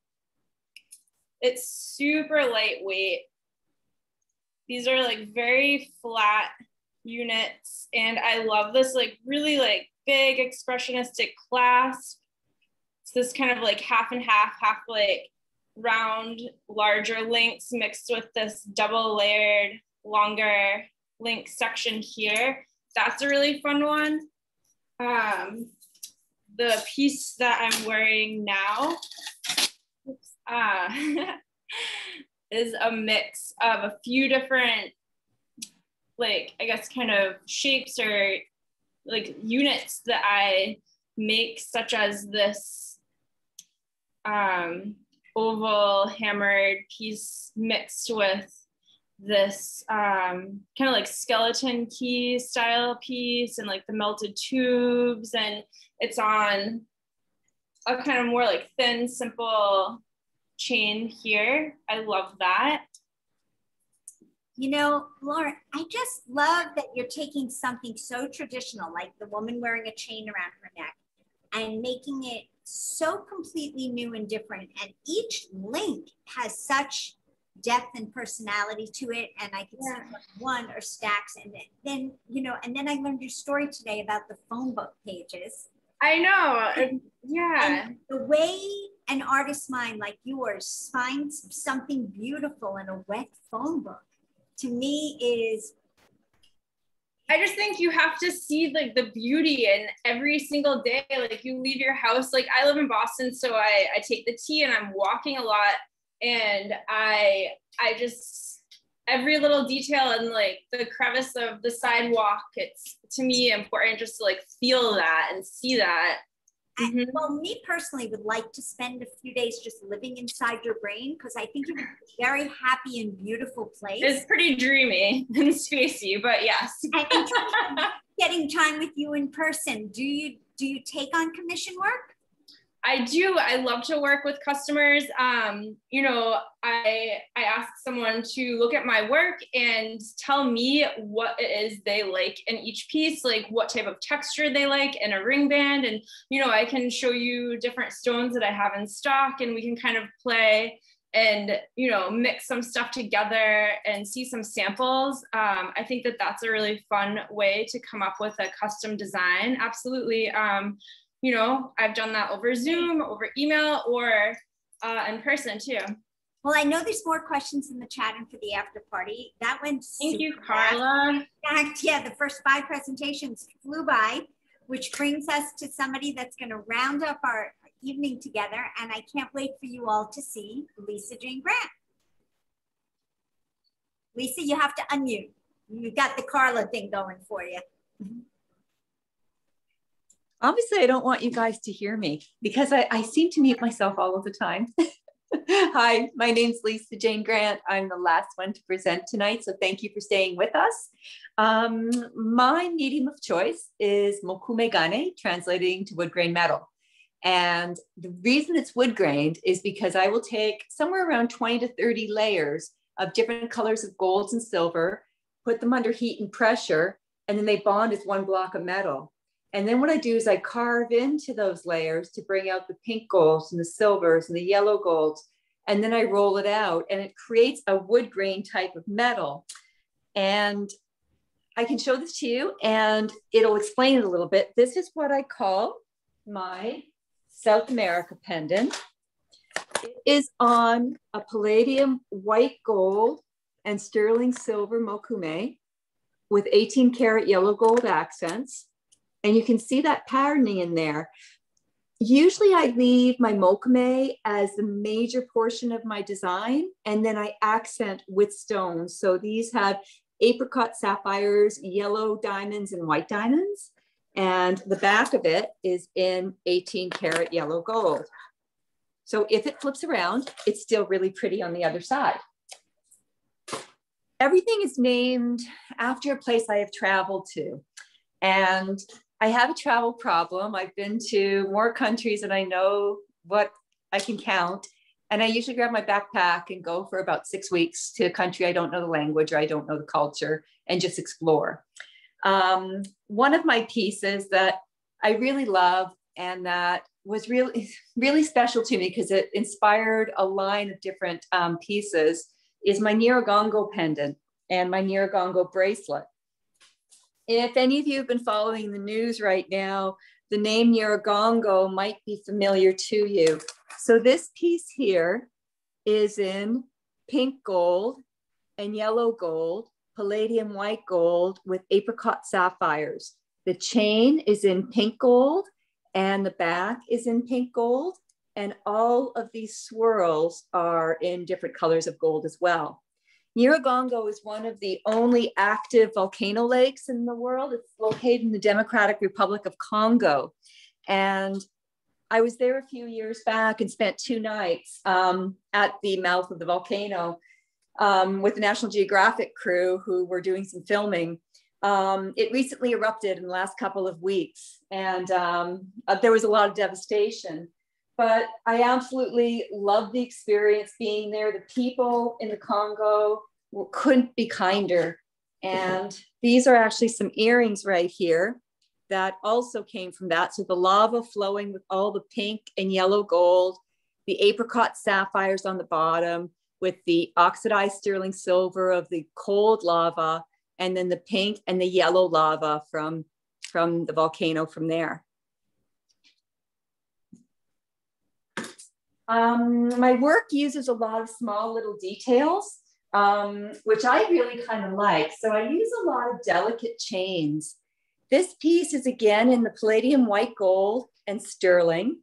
Speaker 10: it's super lightweight. These are like very flat units. And I love this like really like big expressionistic clasp. It's this kind of like half and half, half like round, larger links mixed with this double layered, longer link section here. That's a really fun one. Um, the piece that I'm wearing now uh, [LAUGHS] is a mix of a few different, like, I guess, kind of shapes or like units that I make, such as this um, oval hammered piece mixed with this um, kind of like skeleton key style piece and like the melted tubes and it's on a kind of more like thin simple chain here i love that
Speaker 1: You know, Lauren, I just love that you're taking something so traditional, like the woman wearing a chain around her neck, and making it so completely new and different. And each link has such depth and personality to it. And I can yeah. see one or stacks. And then, you know, and then I learned your story today about the phone book pages.
Speaker 10: I know. Yeah.
Speaker 1: And the way an artist's mind like yours finds something beautiful in a wet phone book to me is
Speaker 10: I just think you have to see like the beauty in every single day. Like you leave your house. Like I live in Boston, so I I take the T and I'm walking a lot, and I I just every little detail and like the crevice of the sidewalk. It's to me important just to like feel that and see that
Speaker 1: Mm-hmm. well, me personally would like to spend a few days just living inside your brain because I think it's a very happy and beautiful place.
Speaker 10: It's pretty dreamy [LAUGHS] and spacey, but yes. [LAUGHS]
Speaker 1: getting time with you in person. Do you do you take on commission work?
Speaker 10: I do. I love to work with customers. Um, you know, I I ask someone to look at my work and tell me what it is they like in each piece, like what type of texture they like in a ring band, and you know, I can show you different stones that I have in stock, and we can kind of play and you know mix some stuff together and see some samples. Um, I think that that's a really fun way to come up with a custom design. Absolutely. Um, you know, I've done that over Zoom, over email, or uh, in person too.
Speaker 1: Well, I know there's more questions in the chat and for the after party. That went.
Speaker 10: Thank you, Karla.
Speaker 1: In fact, yeah, the first five presentations flew by, which brings us to somebody that's going to round up our evening together. And I can't wait for you all to see Lisa Jane Grant. Lisa, you have to unmute. You got the Karla thing going for you.
Speaker 11: Obviously I don't want you guys to hear me because I, I seem to mute myself all of the time. [LAUGHS] Hi, my name's Lisa Jane Grant. I'm the last one to present tonight, so thank you for staying with us. Um, my medium of choice is mokume gane, translating to wood grain metal. And the reason it's wood grained is because I will take somewhere around 20 to 30 layers of different colors of golds and silver, put them under heat and pressure, and then they bond as one block of metal. And then what I do is I carve into those layers to bring out the pink golds and the silvers and the yellow golds. And then I roll it out and it creates a wood grain type of metal. And I can show this to you and it'll explain it a little bit. This is what I call my South America pendant. It is on a palladium white gold and sterling silver mokume with 18 karat yellow gold accents. And you can see that patterning in there. Usually I leave my mokume as the major portion of my design, and then I accent with stones. So these have apricot sapphires, yellow diamonds, and white diamonds. And the back of it is in 18 karat yellow gold. So if it flips around, it's still really pretty on the other side. Everything is named after a place I have traveled to. And I have a travel problem. I've been to more countries than I know what I can count. And I usually grab my backpack and go for about six weeks to a country I don't know the language or I don't know the culture and just explore. Um, one of my pieces that I really love and that was really, [LAUGHS] really special to me because it inspired a line of different um, pieces is my Nyiragongo pendant and my Nyiragongo bracelet. If any of you have been following the news right now, the name Nyiragongo might be familiar to you. So this piece here is in pink gold and yellow gold, palladium white gold with apricot sapphires. The chain is in pink gold and the back is in pink gold. And all of these swirls are in different colors of gold as well. Nyiragongo is one of the only active volcano lakes in the world. It's located in the Democratic Republic of Congo. And I was there a few years back and spent two nights um, at the mouth of the volcano um, with the National Geographic crew who were doing some filming. Um, it recently erupted in the last couple of weeks, and um, uh, there was a lot of devastation but I absolutely love the experience being there. The people in the Congo couldn't be kinder. And these are actually some earrings right here that also came from that. So the lava flowing with all the pink and yellow gold, the apricot sapphires on the bottom with the oxidized sterling silver of the cold lava, and then the pink and the yellow lava from, from the volcano from there. Um, my work uses a lot of small little details, um, which I really kind of like. So I use a lot of delicate chains. This piece is again in the palladium white gold and sterling.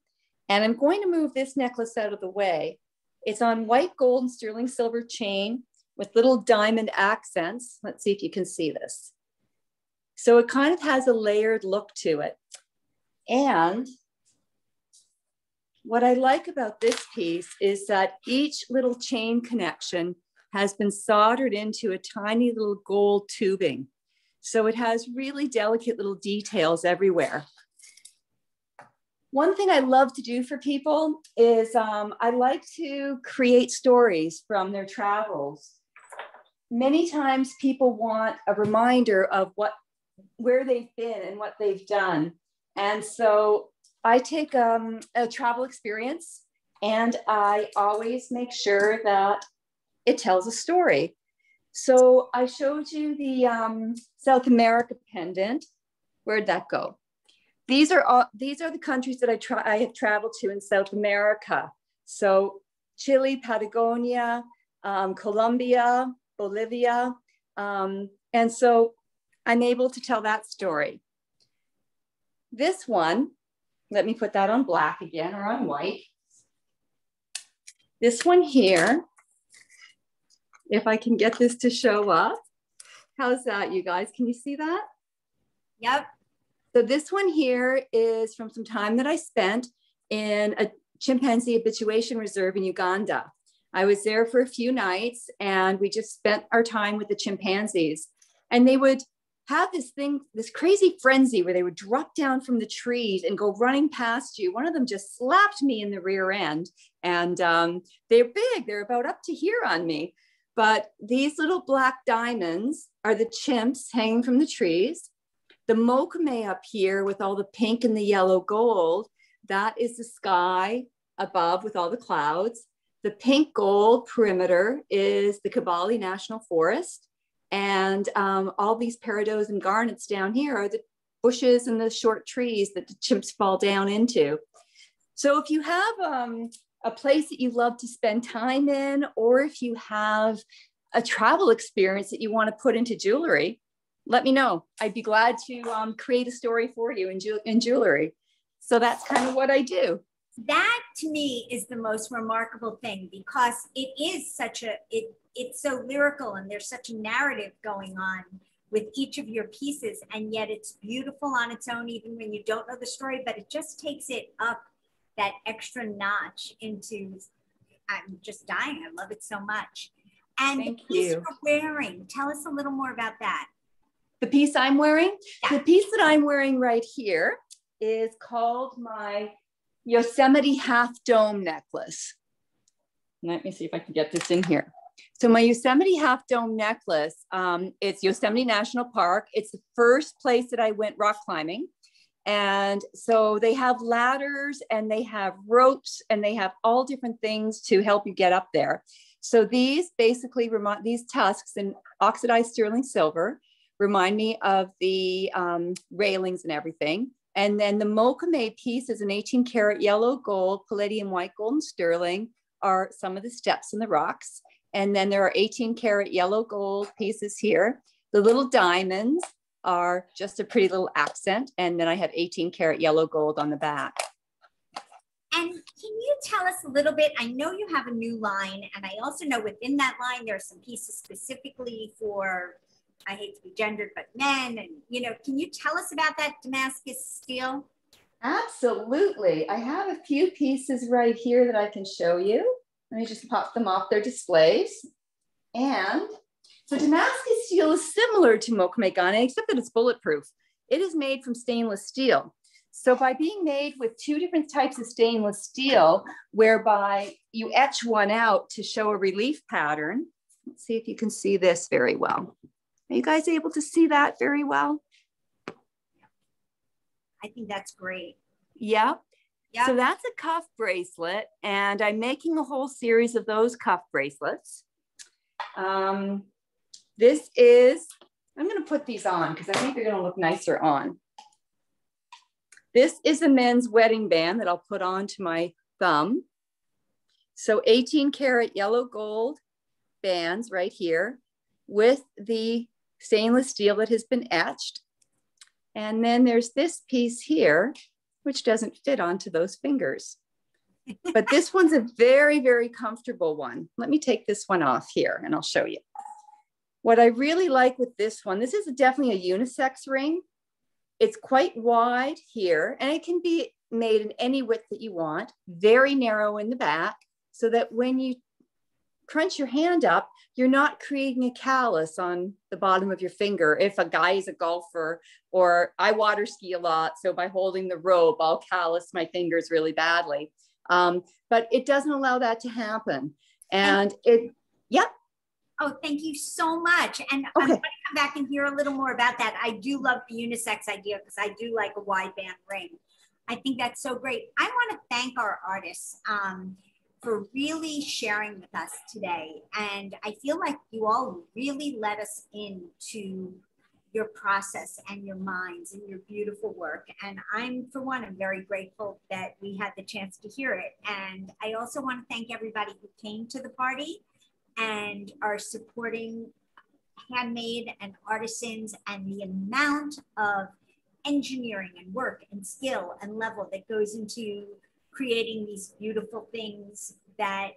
Speaker 11: And I'm going to move this necklace out of the way. It's on white gold and sterling silver chain with little diamond accents. Let's see if you can see this. So it kind of has a layered look to it. And what I like about this piece is that each little chain connection has been soldered into a tiny little gold tubing. So it has really delicate little details everywhere. One thing I love to do for people is um, I like to create stories from their travels. Many times people want a reminder of what, where they've been and what they've done. And so I take um, a travel experience and I always make sure that it tells a story. So I showed you the um, South America pendant. Where'd that go? These are all these are the countries that I try I have traveled to in South America. So Chile, Patagonia, um, Colombia, Bolivia, um, and so I'm able to tell that story. This one let me put that on black again or on white. This one here, if I can get this to show up. How's that, you guys? Can you see that?
Speaker 1: Yep.
Speaker 11: So this one here is from some time that I spent in a chimpanzee habituation reserve in Uganda. I was there for a few nights and we just spent our time with the chimpanzees. And they would have this thing, this crazy frenzy where they would drop down from the trees and go running past you. One of them just slapped me in the rear end, and um, they're big, they're about up to here on me. But these little black diamonds are the chimps hanging from the trees. The mokume up here with all the pink and the yellow gold, that is the sky above with all the clouds. The pink gold perimeter is the Kibale National Forest. And um, all these peridot and garnets down here are the bushes and the short trees that the chimps fall down into. So if you have um, a place that you love to spend time in, or if you have a travel experience that you want to put into jewelry, let me know. I'd be glad to um, create a story for you in, ju in jewelry. So that's kind of what I do.
Speaker 1: That to me is the most remarkable thing because it is such a, it it's so lyrical and there's such a narrative going on with each of your pieces and yet it's beautiful on its own even when you don't know the story but it just takes it up that extra notch into i'm just dying i love it so much and
Speaker 11: Thank
Speaker 1: the piece
Speaker 11: you.
Speaker 1: you're wearing tell us a little more about that
Speaker 11: The piece I'm wearing,
Speaker 1: Yeah.
Speaker 11: the piece that I'm wearing right here is called my Yosemite half dome necklace. Let me see if I can get this in here. So my Yosemite half dome necklace, um, it's Yosemite National Park. It's the first place that I went rock climbing. And so they have ladders and they have ropes and they have all different things to help you get up there. So these basically remind these tusks in oxidized sterling silver remind me of the um, railings and everything. And then the Mokume piece is an 18 karat yellow gold, palladium white gold and sterling are some of the steps in the rocks. And then there are 18 karat yellow gold pieces here. The little diamonds are just a pretty little accent. And then I have 18 karat yellow gold on the back.
Speaker 1: And can you tell us a little bit? I know you have a new line, and I also know within that line there are some pieces specifically for, I hate to be gendered, but men. And you know, can you tell us about that Damascus steel?
Speaker 11: Absolutely. I have a few pieces right here that I can show you. Let me just pop them off their displays. And so Damascus steel is similar to Mokume Gane, except that it's bulletproof. It is made from stainless steel. So by being made with two different types of stainless steel, whereby you etch one out to show a relief pattern, Let's see if you can see this very well. Are you guys able to see that very well?
Speaker 1: I think that's great.
Speaker 11: Yeah.
Speaker 1: Yeah.
Speaker 11: So that's a cuff bracelet, and I'm making a whole series of those cuff bracelets. Um, this is, I'm going to put these on because I think they're going to look nicer on. This is a men's wedding band that I'll put onto my thumb. So 18 karat yellow gold bands right here with the stainless steel that has been etched. And then there's this piece here, which doesn't fit onto those fingers. but this [LAUGHS] one's a very, very comfortable one. Let me take this one off here and I'll show you. What I really like with this one, this is definitely a unisex ring. It's quite wide here and it can be made in any width that you want, very narrow in the back so that when you crunch your hand up, you're not creating a callus on the bottom of your finger. If a guy is a golfer or I water ski a lot, so by holding the rope, I'll callus my fingers really badly. Um, but it doesn't allow that to happen. And it, yep.
Speaker 1: Oh, thank you so much. And okay. I'm going to come back and hear a little more about that. I do love the unisex idea because I do like a wide band ring. I think that's so great. I want to thank our artists. Um, for really sharing with us today. And I feel like you all really let us into your process and your minds and your beautiful work. And I'm, for one, I'm very grateful that we had the chance to hear it. And I also want to thank everybody who came to the party and are supporting handmade and artisans and the amount of engineering and work and skill and level that goes into creating these beautiful things that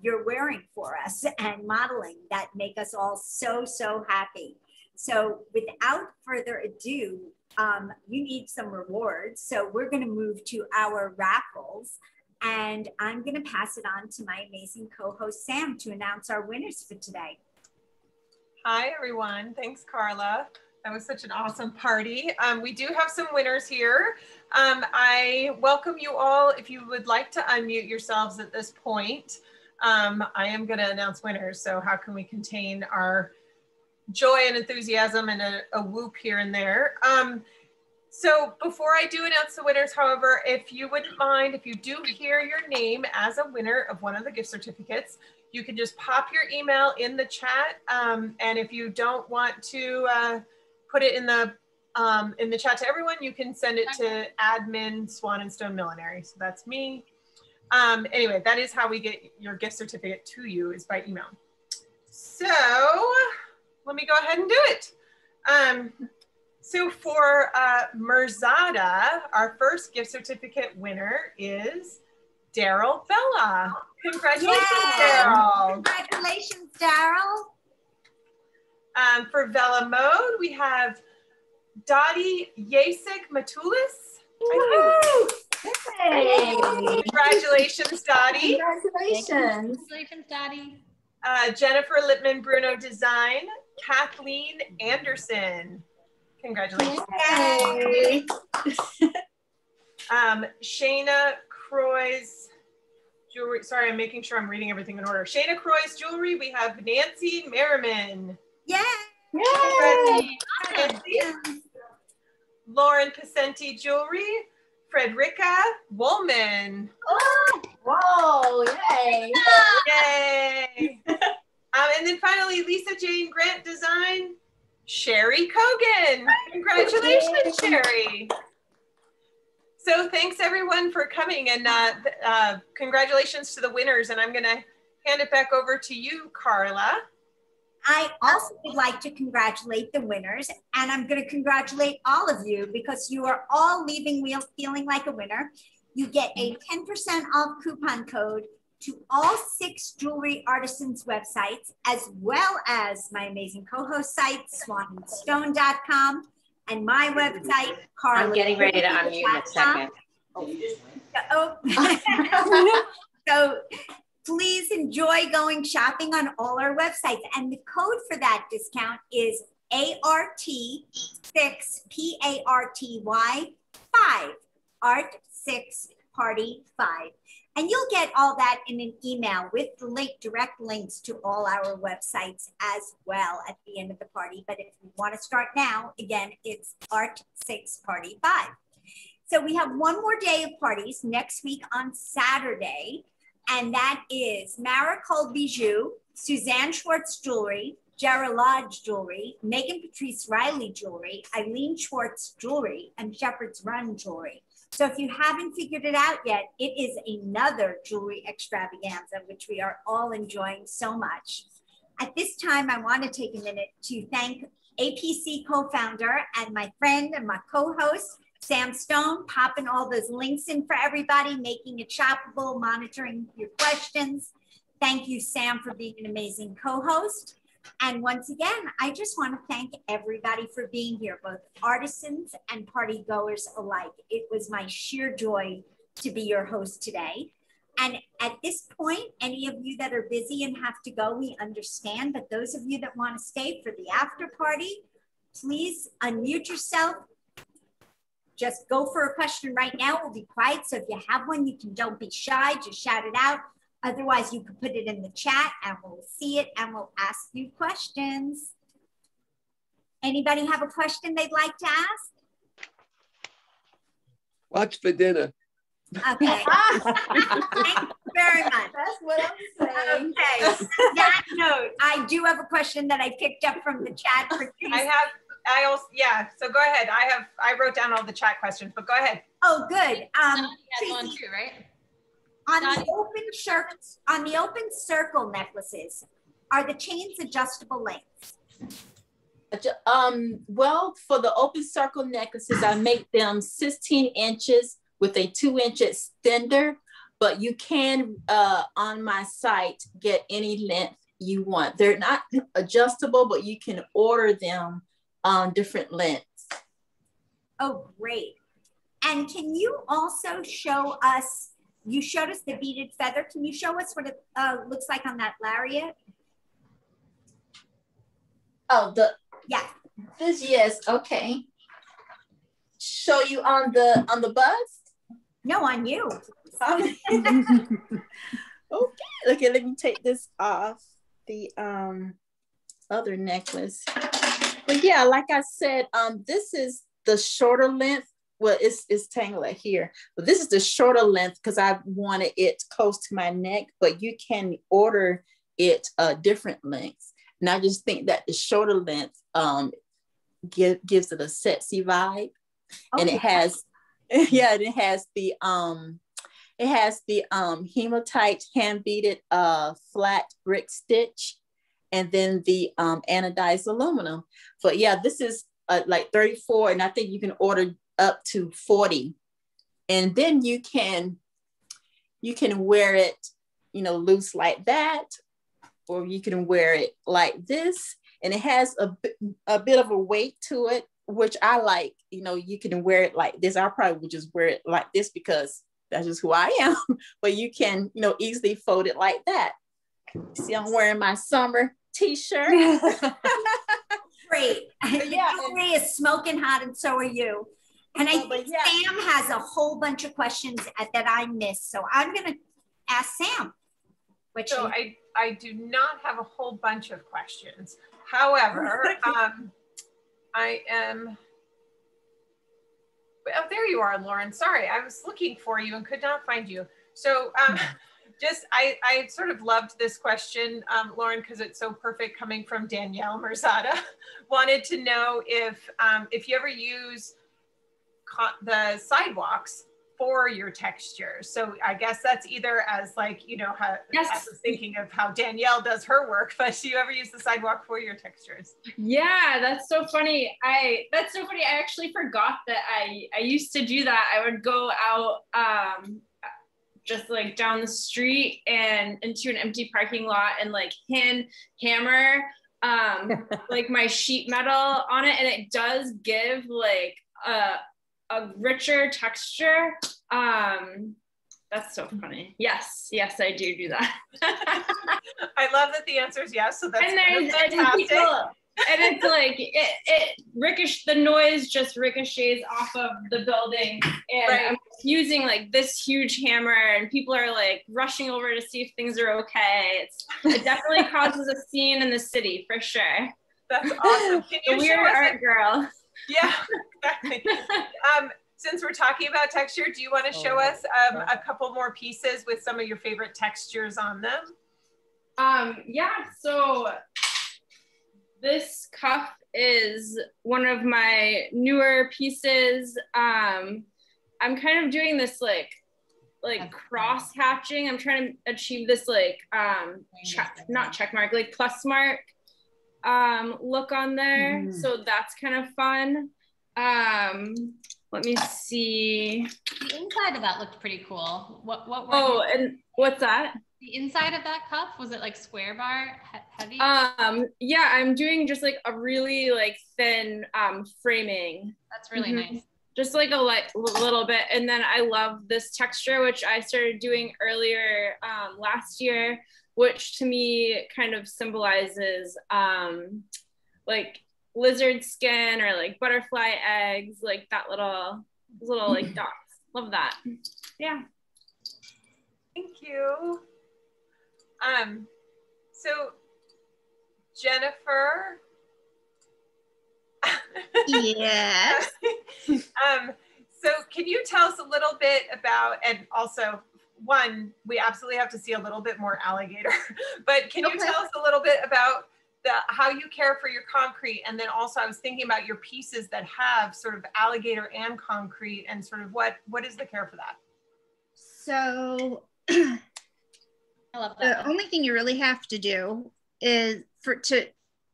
Speaker 1: you're wearing for us and modeling that make us all so, so happy. So without further ado, um, you need some rewards. So we're gonna move to our raffles and I'm gonna pass it on to my amazing co-host Sam to announce our winners for today.
Speaker 3: Hi everyone, thanks Karla. That was such an awesome party. Um, we do have some winners here. Um, I welcome you all. If you would like to unmute yourselves at this point, um, I am going to announce winners. So how can we contain our joy and enthusiasm and a, a whoop here and there? Um, so before I do announce the winners, however, if you wouldn't mind, if you do hear your name as a winner of one of the gift certificates, you can just pop your email in the chat. Um, and if you don't want to uh, put it in the um, in the chat to everyone. You can send it to admin Swan and Stone Millinery. So that's me. Um, anyway, that is how we get your gift certificate to you is by email. So let me go ahead and do it. Um, so for uh, Merzatta, our first gift certificate winner is Daryl Bella. Congratulations, Daryl.
Speaker 1: Congratulations, Daryl.
Speaker 3: Um, for Vella Mode, we have Dottie Yasek Matulis. Hey. Congratulations, Dottie.
Speaker 4: Congratulations. Congratulations, Dottie.
Speaker 3: Uh, Jennifer Lippman Bruno Design, Kathleen Anderson. Congratulations. Yay. um, Shana Kroiz jewelry. Sorry, I'm making sure I'm reading everything in order. Shana Kroiz jewelry. We have Nancy Merriman.
Speaker 1: Yay!
Speaker 3: Yay! Lauren Passenti Jewelry, Frederica Woolman.
Speaker 7: Oh, whoa, yay!
Speaker 3: Yay! um, and then finally, Lisa Jane Grant Design, Sherry Kogan. Congratulations, Sherry. So thanks everyone for coming and uh, uh, congratulations to the winners. And I'm gonna hand it back over to you, Karla.
Speaker 1: I also would like to congratulate the winners, and I'm going to congratulate all of you because you are all leaving wheels feeling like a winner. You get a 10% off coupon code to all six jewelry artisans websites, as well as my amazing co-host site, swanandstone.com, and my website,
Speaker 9: Karla. I'm getting ready to unmute in a second.
Speaker 1: Oh. oh. [LAUGHS] so please enjoy going shopping on all our websites. And the code for that discount is ART6, P A R T Y 5, ART6 Party 5. And you'll get all that in an email with the link, direct links to all our websites as well at the end of the party. But if you want to start now, again, it's Art 6 Party 5. So we have one more day of parties next week on Saturday, and that is Maricold Bijou, Suzanne Schwartz Jewelry, Jera Lodge Jewelry, Megan Patrice Riley Jewelry, Eileen Schwartz Jewelry, and Shepherd's Run Jewelry. So if you haven't figured it out yet, it is another jewelry extravaganza, which we are all enjoying so much. At this time, I want to take a minute to thank APC co-founder and my friend and my co-host, Sam Stone, popping all those links in for everybody, making it shoppable, monitoring your questions. Thank you, Sam, for being an amazing co-host. And once again, I just want to thank everybody for being here, both artisans and party goers alike. It was my sheer joy to be your host today. And at this point, any of you that are busy and have to go, we understand. But those of you that want to stay for the after party, please unmute yourself. Just go for a question right now. We'll be quiet. So if you have one, you can don't be shy, just shout it out. Otherwise, you can put it in the chat and we'll see it and we'll ask you questions. Anybody have a question they'd like to ask?
Speaker 12: What's for dinner?
Speaker 1: Okay. [LAUGHS] Thank you very much.
Speaker 7: That's what I'm saying.
Speaker 1: Okay. that note, I do have a question that I picked up from the chat for
Speaker 3: I have, I also, yeah, so go ahead. I have, I wrote down all the chat questions, but go ahead.
Speaker 1: Oh, good. Um,
Speaker 4: has one too, right?
Speaker 1: on the open circle, on the open circle necklaces, are the chains adjustable lengths?
Speaker 7: Um, well, for the open circle necklaces, I make them 16 inches with a two inch extender, but you can, uh, on my site, get any length you want. They're not adjustable, but you can order them on different lengths.
Speaker 1: Oh, great. And can you also show us, you showed us the beaded feather. Can you show us what it uh, looks like on that lariat?
Speaker 7: Oh, the
Speaker 1: yeah.
Speaker 7: This yes, okay. Show you on the on the bust?
Speaker 1: No, on you. [LAUGHS] [LAUGHS]
Speaker 7: okay, okay, let me take this off the um other necklace. But yeah, like I said, um, this is the shorter length. Well, it's it's tangled here, but this is the shorter length because I wanted it close to my neck. But you can order it uh, different lengths. And I just think that the shorter length um, give, gives it a sexy vibe. and it has, [LAUGHS] yeah, and it has the, um, it has the um, hematite hand beaded uh, flat brick stitch and then the um, anodized aluminum. But yeah, this is uh, like 34 and I think you can order up to 40. And then you can, you can wear it, you know, loose like that, or you can wear it like this. And it has a, a bit of a weight to it, which I like. You know, you can wear it like this. I probably would just wear it like this because that's just who I am. [LAUGHS] but you can, you know, easily fold it like that. See, I'm wearing my summer t-shirt. [LAUGHS]
Speaker 1: Great. yeah, jewelry is smoking hot, and so are you. And I
Speaker 7: Oh,
Speaker 1: think Sam has a whole bunch of questions at- that I missed. So I'm going to ask Sam. Which
Speaker 3: So I, I do not have a whole bunch of questions. However, [LAUGHS] um, I am, oh, there you are, Lauren. Sorry, I was looking for you and could not find you. So um, [LAUGHS] just, I, I sort of loved this question, um, Lauren, because it's so perfect coming from Danielle Merzatta. [LAUGHS] Wanted to know if, um, if you ever use the sidewalks for your textures. So I guess that's either as like, you know, how
Speaker 10: Yes.
Speaker 3: I was thinking of how Danielle does her work, [LAUGHS] but do you ever use the sidewalk for your textures?
Speaker 10: Yeah, that's so funny. I that's so funny. I actually forgot that I I used to do that. I would go out um just like down the street and into an empty parking lot and like hand hammer um [LAUGHS] like my sheet metal on it and it does give like a a richer texture. Um that's so funny. Yes, yes, I do do that. [LAUGHS]
Speaker 3: I love that the answer is yes. So that's
Speaker 10: and
Speaker 3: kind of
Speaker 10: there's and
Speaker 3: fantastic.
Speaker 10: people and it's like it, it ricochet the noise just ricochets off of the building and
Speaker 3: Right.
Speaker 10: i'm using like this huge hammer and people are like rushing over to see if things are okay it's it definitely [LAUGHS] causes a scene in the city for sure
Speaker 3: That's [LAUGHS] awesome. Can
Speaker 10: the weird
Speaker 3: show us?
Speaker 10: art girl
Speaker 3: yeah, exactly. Um, since we're talking about texture, do you want to show us um, a couple more pieces with some of your favorite textures on them?
Speaker 10: Um, yeah, so this cuff is one of my newer pieces. Um, I'm kind of doing this like like cross hatching. I'm trying to achieve this like um check, not check mark, like plus mark um look on there.
Speaker 2: Mm.
Speaker 10: So that's kind of fun. Um let me see.
Speaker 4: The inside of that looked pretty cool. What what were
Speaker 10: Oh,
Speaker 4: you-
Speaker 10: and what's that?
Speaker 4: the inside of that cuff was it like square bar he- heavy?
Speaker 10: Um, yeah, I'm doing just like a really like thin um framing.
Speaker 4: That's really
Speaker 10: Mhm.
Speaker 4: nice.
Speaker 10: Just like a like little bit, and then I love this texture, which I started doing earlier um, last year, which to me kind of symbolizes um, like lizard skin or like butterfly eggs, like that little little like dots. Love that. Yeah.
Speaker 3: Thank you. Um, so Jennifer.
Speaker 8: Yes. [LAUGHS]
Speaker 3: um, so can you tell us a little bit about, and also one, we absolutely have to see a little bit more alligator, [LAUGHS] but can you
Speaker 8: Okay.
Speaker 3: tell us a little bit about the, how you care for your concrete? And then also I was thinking about your pieces that have sort of alligator and concrete and sort of what, what is the care for that?
Speaker 8: So [CLEARS THROAT]
Speaker 4: I love that.
Speaker 8: the only thing you really have to do is for to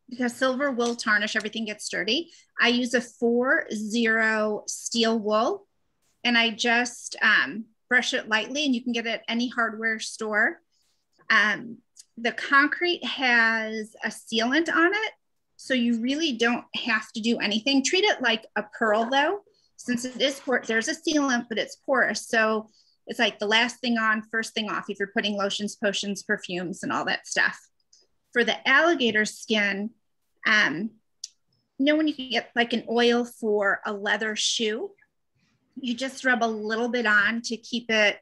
Speaker 8: because silver will tarnish everything gets dirty i use a four zero steel wool and i just um, brush it lightly and you can get it at any hardware store. Um, the concrete has a sealant on it so you really don't have to do anything. Treat it like a pearl though. Since it is por- there's a sealant but it's porous so it's like the last thing on, first thing off if you're putting lotions, potions, perfumes, and all that stuff. For the alligator skin, um, you know when you can get like an oil for a leather shoe, you just rub a little bit on to keep it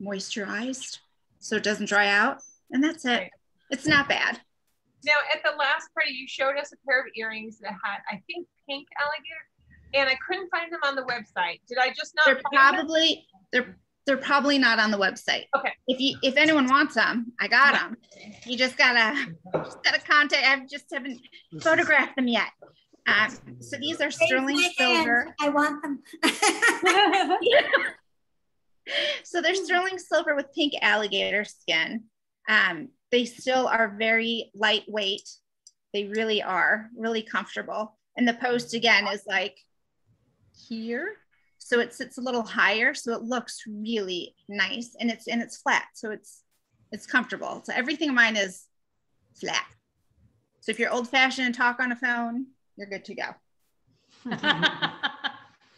Speaker 8: moisturized so it doesn't dry out, and that's it. It's not bad.
Speaker 3: Now, at the last party, you showed us a pair of earrings that had, I think, pink alligator, and I couldn't find them on the website. Did I just not?
Speaker 8: They're
Speaker 3: find them?
Speaker 8: probably they're they're probably not on the website.
Speaker 3: Okay.
Speaker 8: If you if anyone wants them, I got them. You just gotta just gotta contact. I just haven't photographed them yet. Um, so these are sterling silver.
Speaker 1: I want them. [LAUGHS]
Speaker 8: So they're sterling silver with pink alligator skin. Um, they still are very lightweight. They really are really comfortable. And the post again is like here. So it sits a little higher. So it looks really nice and it's and it's flat. So it's it's comfortable. So everything of mine is flat. So if you're old fashioned and talk on a phone, you're good to go. [LAUGHS]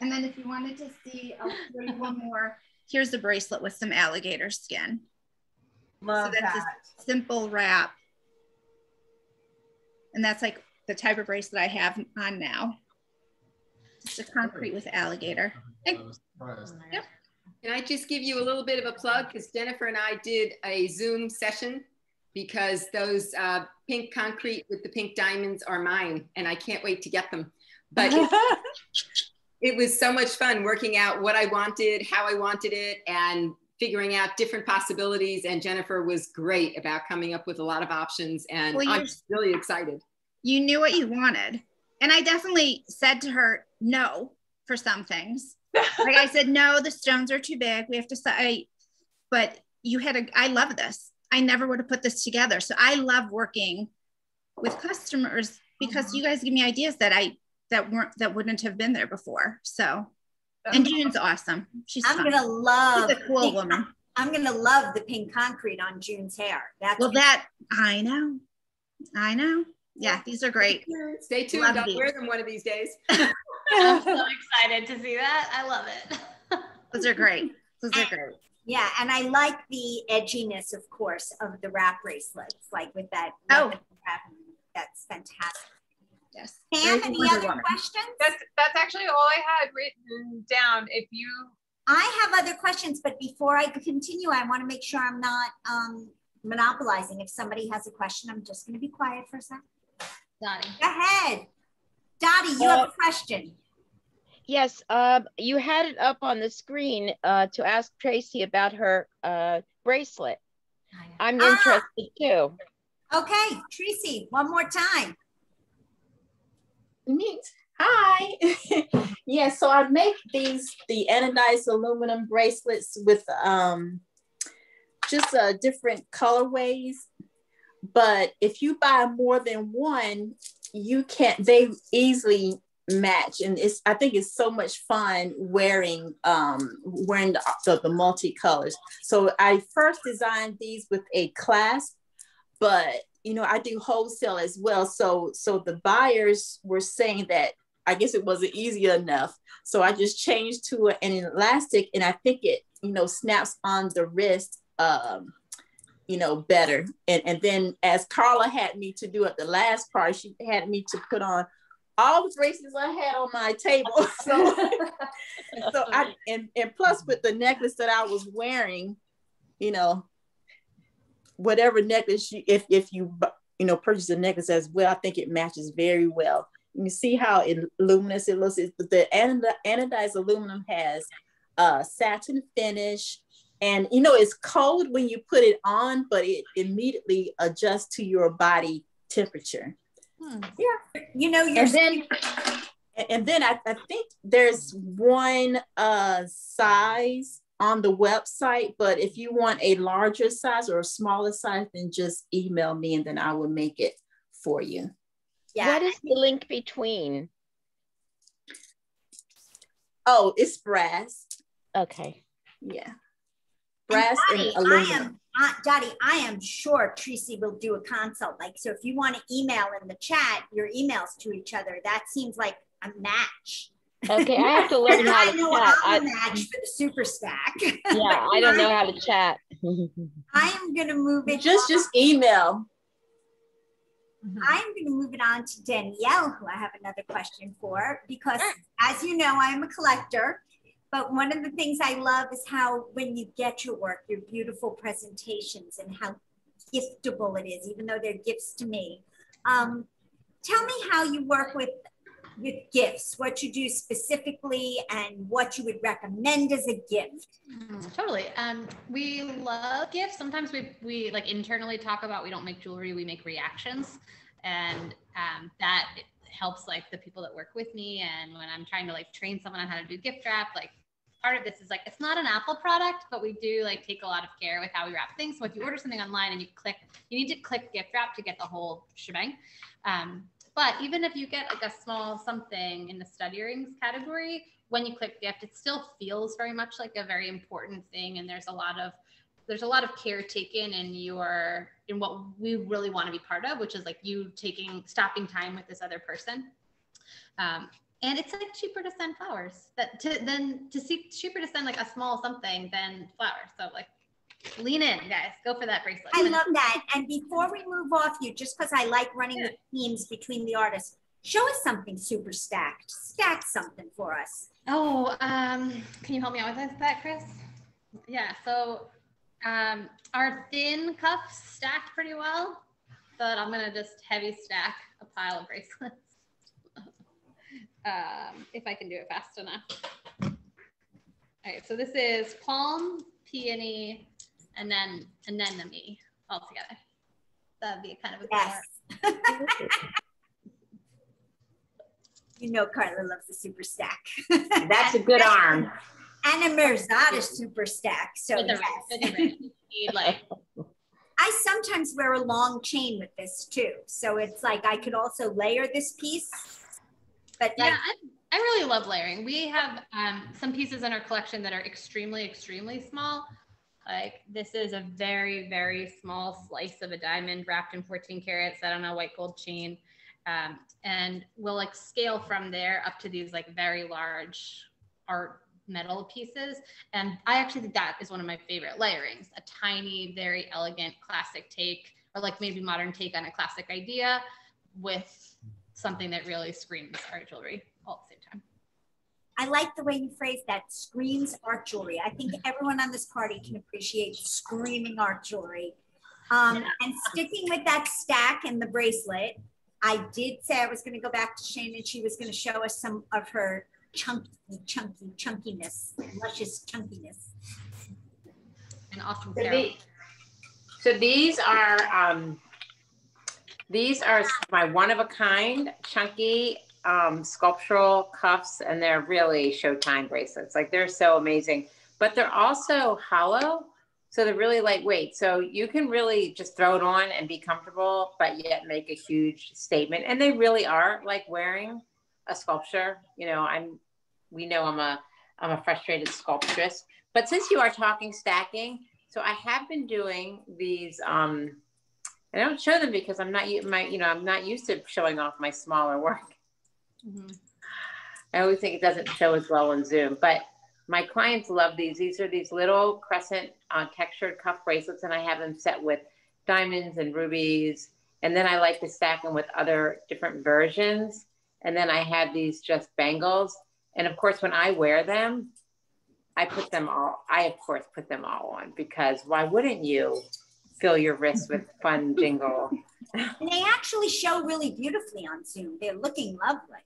Speaker 8: And then if you wanted to see, you one more. Here's a bracelet with some alligator skin.
Speaker 3: Love
Speaker 8: so that's
Speaker 3: that.
Speaker 8: a simple wrap. And that's like the type of bracelet I have on now. Just a concrete with alligator. And- Yep.
Speaker 5: Can I just give you a little bit of a plug? Because Jennifer and I did a Zoom session because those uh, pink concrete with the pink diamonds are mine and I can't wait to get them. But it, [LAUGHS] it was so much fun working out what I wanted, how I wanted it, and figuring out different possibilities. And Jennifer was great about coming up with a lot of options. And
Speaker 8: Well,
Speaker 5: I'm really excited.
Speaker 8: you knew what you wanted. And I definitely said to her, no, for some things. [LAUGHS] like I said, no, the stones are too big. We have to say, but you had a, I love this. I never would have put this together. So I love working with customers because mm-hmm. you guys give me ideas that I, that weren't, that wouldn't have been there before. So, and June's awesome. She's
Speaker 1: I'm gonna love.
Speaker 8: She's a cool
Speaker 1: pink-
Speaker 8: woman.
Speaker 1: I'm gonna love the pink concrete on June's hair. That's
Speaker 8: Well, that, I know. I know. Yeah, these are great.
Speaker 5: Stay tuned.
Speaker 8: Love
Speaker 5: I'll
Speaker 8: these.
Speaker 5: wear them one of these days. [LAUGHS]
Speaker 4: I'm [LAUGHS] so excited to see that. I love it. [LAUGHS]
Speaker 8: Those are great. Those are great.
Speaker 1: yeah, and I like the edginess, of course, of the wrap bracelets, like with that.
Speaker 8: Oh.
Speaker 1: wrap. That's fantastic.
Speaker 8: Yes.
Speaker 1: Pam, any other
Speaker 8: Woman.
Speaker 1: questions?
Speaker 3: That's that's actually all I had written down. If you
Speaker 1: I have other questions, but before I continue, I want to make sure I'm not um, monopolizing. If somebody has a question, I'm just going to be quiet for a second.
Speaker 4: Dottie.
Speaker 1: Go ahead. Dottie, you have a question.
Speaker 12: Yes, um, you had it up on the screen uh, to ask Tracy about her uh, bracelet. I'm
Speaker 1: Ah.
Speaker 12: interested too.
Speaker 1: Okay, Tracy, one more time.
Speaker 7: Neat. Hi. [LAUGHS] yeah, so I make these the anodized aluminum bracelets with um just uh, different colorways. But if you buy more than one, you can't they easily match and it's I think it's so much fun wearing um wearing the, the, the multicolors. So I first designed these with a clasp, but you know I do wholesale as well. So so the buyers were saying that I guess it wasn't easy enough. So I just changed to an elastic and I think it, you know, snaps on the wrist um, you know, better. And and then as Karla had me to do at the last part, she had me to put on all the bracelets I had on my table. [LAUGHS] So [LAUGHS] so I and, and plus with the necklace that I was wearing, you know, whatever necklace you if if you you know purchase a necklace as well, I think it matches very well. You see how it, luminous it looks. It's, the anodized aluminum has a satin finish, and you know it's cold when you put it on, but it immediately adjusts to your body temperature.
Speaker 1: Yeah, you know, you're
Speaker 7: And then, and- and then I, I think there's one uh, size on the website, but if you want a larger size or a smaller size, then just email me and then I will make it for you.
Speaker 12: Yeah what is the link between?
Speaker 7: Oh, it's brass.
Speaker 12: Okay.
Speaker 7: Yeah. Brass and,
Speaker 1: Dottie, I
Speaker 7: aluminum.
Speaker 1: am, uh, Dottie, I am sure Tracy will do a consult. Like, so if you want to email in the chat your emails to each other, that seems like a match.
Speaker 12: Okay, I have to [LAUGHS] learn how
Speaker 1: I
Speaker 12: to
Speaker 1: know
Speaker 12: chat.
Speaker 1: I'm a
Speaker 12: I-
Speaker 1: match for the super stack. [LAUGHS]
Speaker 12: Yeah, I don't know how to chat.
Speaker 1: I am going to move it.
Speaker 7: Just just email.
Speaker 1: I'm going to move it on to Danielle, who I have another question for, because as you know, I'm a collector. But one of the things I love is how when you get your work, your beautiful presentations and how giftable it is, even though they're gifts to me. Um, tell me how you work with with gifts, what you do specifically, and what you would recommend as a gift.
Speaker 4: Mm, totally. Um, we love gifts. Sometimes we we like internally talk about we don't make jewelry, we make reactions, and um, that helps like the people that work with me. And when I'm trying to like train someone on how to do gift wrap, like part of this is like it's not an Apple product, but we do like take a lot of care with how we wrap things. So if you order something online and you click, you need to click gift wrap to get the whole shebang. Um, but even if you get like a small something in the stud earrings category, when you click gift, it still feels very much like a very important thing. And there's a lot of there's a lot of care taken in your in what we really want to be part of, which is like you taking stopping time with this other person. Um, and it's like cheaper to send flowers that to then to see cheaper to send like a small something than flowers. So like lean in, guys. Go for that bracelet.
Speaker 1: I love that. And before we move off you, just because I like running the themes between the artists, show us something super stacked. Stack something for us.
Speaker 4: Oh, um, can you help me out with that, Chris? Yeah, so um, our thin cuffs stacked pretty well, but I'm gonna just heavy stack a pile of bracelets. Um, if I can do it fast enough. All right, so this is palm, peony, and then anemone all together. That'd be kind of a
Speaker 1: Yes. [LAUGHS] You know Karla loves the super stack. [LAUGHS]
Speaker 9: That's a good arm.
Speaker 1: And a Merzatta super stack. So
Speaker 4: With the
Speaker 1: yes.
Speaker 4: with the ring. You need, like [LAUGHS]
Speaker 1: I sometimes wear a long chain with this too. So it's like I could also layer this piece. But
Speaker 4: Yeah,
Speaker 1: like,
Speaker 4: I, I really love layering. We have um, some pieces in our collection that are extremely, extremely small. Like this is a very, very small slice of a diamond wrapped in 14 carats set on a white gold chain. Um, and we'll like scale from there up to these like very large art metal pieces. And I actually think that is one of my favorite layerings, a tiny, very elegant classic take, or like maybe modern take on a classic idea with something that really screams art jewelry all at the same time.
Speaker 1: I like the way you phrase that screams art jewelry. I think everyone on this party can appreciate screaming art jewelry. Um, and sticking with that stack and the bracelet, I did say I was going to go back to Shana and she was going to show us some of her chunky, chunky, chunkiness, luscious chunkiness.
Speaker 4: And awesome.
Speaker 9: So, the, so these are um, these are my one of a kind chunky um, sculptural cuffs, and they're really Showtime bracelets. Like they're so amazing, but they're also hollow. So they're really lightweight. So you can really just throw it on and be comfortable, but yet make a huge statement. And they really are like wearing a sculpture. You know, I'm, we know I'm a, I'm a frustrated sculptress. But since you are talking stacking, so I have been doing these. Um, I don't show them because I'm not my, you know, I'm not used to showing off my smaller work. Mm-hmm. I always think it doesn't show as well on Zoom, but my clients love these. These are these little crescent uh, textured cuff bracelets, and I have them set with diamonds and rubies. And then I like to stack them with other different versions. And then I have these just bangles. And of course, when I wear them, I put them all, I of course put them all on because why wouldn't you fill your wrist with fun jingle?
Speaker 1: and they actually show really beautifully on Zoom. They're looking lovely.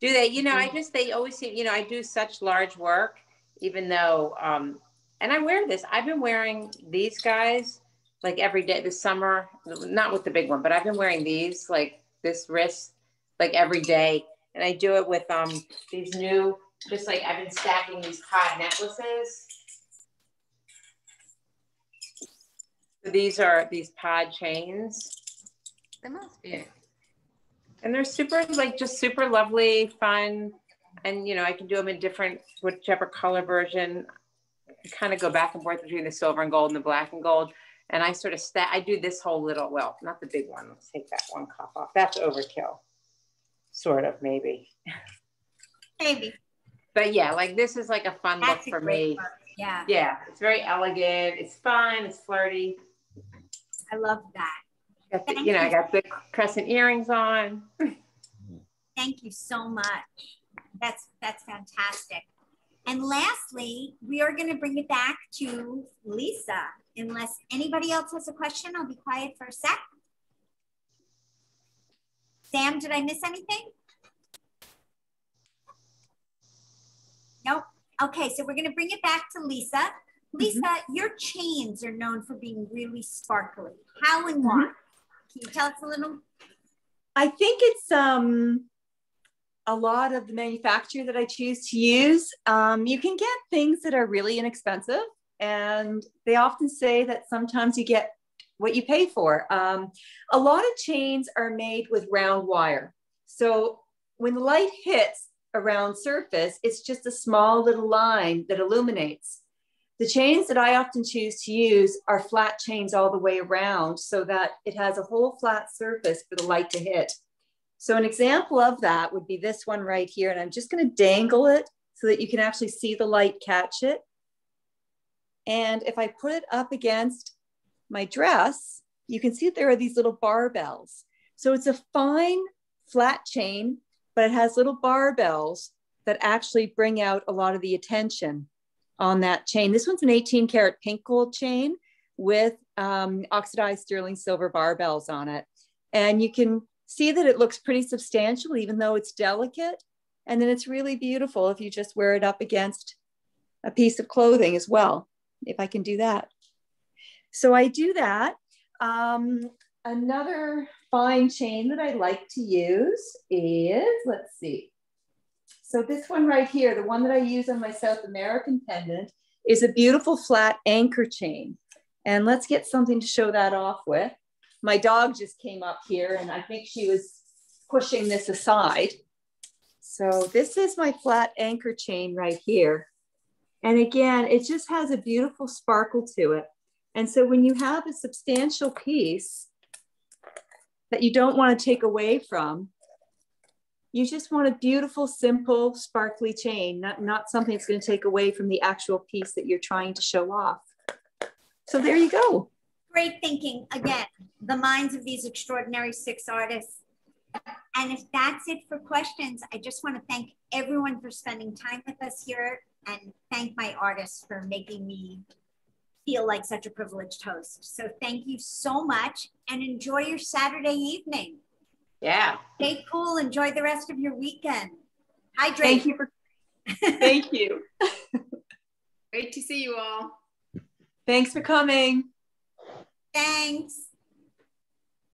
Speaker 9: Do they? You know, I just, they always seem, you know, I do such large work even though, um, and I wear this. I've been wearing these guys like every day this summer, not with the big one, but I've been wearing these like this wrist like every day. And I do it with um these new, just like I've been stacking these pod necklaces. So these are these pod chains.
Speaker 4: They must be.
Speaker 9: And they're super like just super lovely, fun and you know, I can do them in different, whichever color version. I kind of go back and forth between the silver and gold and the black and gold. And I sort of stack, I do this whole little, well, not the big one. Let's take that one cuff off. That's overkill. Sort of, maybe.
Speaker 1: Maybe.
Speaker 9: But yeah, like this is like a fun That's look for me. Part.
Speaker 1: Yeah.
Speaker 9: Yeah. It's very elegant. It's fun. It's flirty.
Speaker 1: I love that.
Speaker 9: The, you know, I got the crescent earrings on.
Speaker 1: Thank you so much. That's that's fantastic. And lastly, we are going to bring it back to Lisa. Unless anybody else has a question, I'll be quiet for a sec. Sam, did I miss anything? Nope. Okay, so we're going to bring it back to Lisa. Lisa, mm -hmm. your chains are known for being really sparkly. How and why? Mm -hmm. Can you tell us a little?
Speaker 11: I think it's um a lot of the manufacturer that I choose to use, um, you can get things that are really inexpensive. And they often say that sometimes you get what you pay for. Um, a lot of chains are made with round wire. So when the light hits a round surface, it's just a small little line that illuminates. The chains that I often choose to use are flat chains all the way around so that it has a whole flat surface for the light to hit. So an example of that would be this one right here. And I'm just gonna dangle it so that you can actually see the light catch it. And if I put it up against my dress, you can see there are these little barbells. So it's a fine flat chain, but it has little barbells that actually bring out a lot of the attention on that chain. This one's an 18 karat pink gold chain with um, oxidized sterling silver barbells on it. And you can see that it looks pretty substantial, even though it's delicate. And then it's really beautiful if you just wear it up against a piece of clothing as well, if I can do that. So I do that. Um, another fine chain that I like to use is, let's see. So this one right here, the one that I use on my South American pendant is a beautiful flat anchor chain. And let's get something to show that off with my dog just came up here and I think she was pushing this aside. So this is my flat anchor chain right here. And again, it just has a beautiful sparkle to it. And so when you have a substantial piece that you don't want to take away from, you just want a beautiful, simple, sparkly chain, not, not something that's going to take away from the actual piece that you're trying to show off. So there you go
Speaker 1: great thinking. Again, the minds of these extraordinary six artists. And if that's it for questions, I just want to thank everyone for spending time with us here and thank my artists for making me feel like such a privileged host. So thank you so much and enjoy your Saturday evening.
Speaker 5: Yeah.
Speaker 1: Stay cool. Enjoy the rest of your weekend. Hydrate.
Speaker 11: Thank you for [LAUGHS] thank you.
Speaker 5: Great to see you all.
Speaker 11: Thanks for coming.
Speaker 1: Thanks.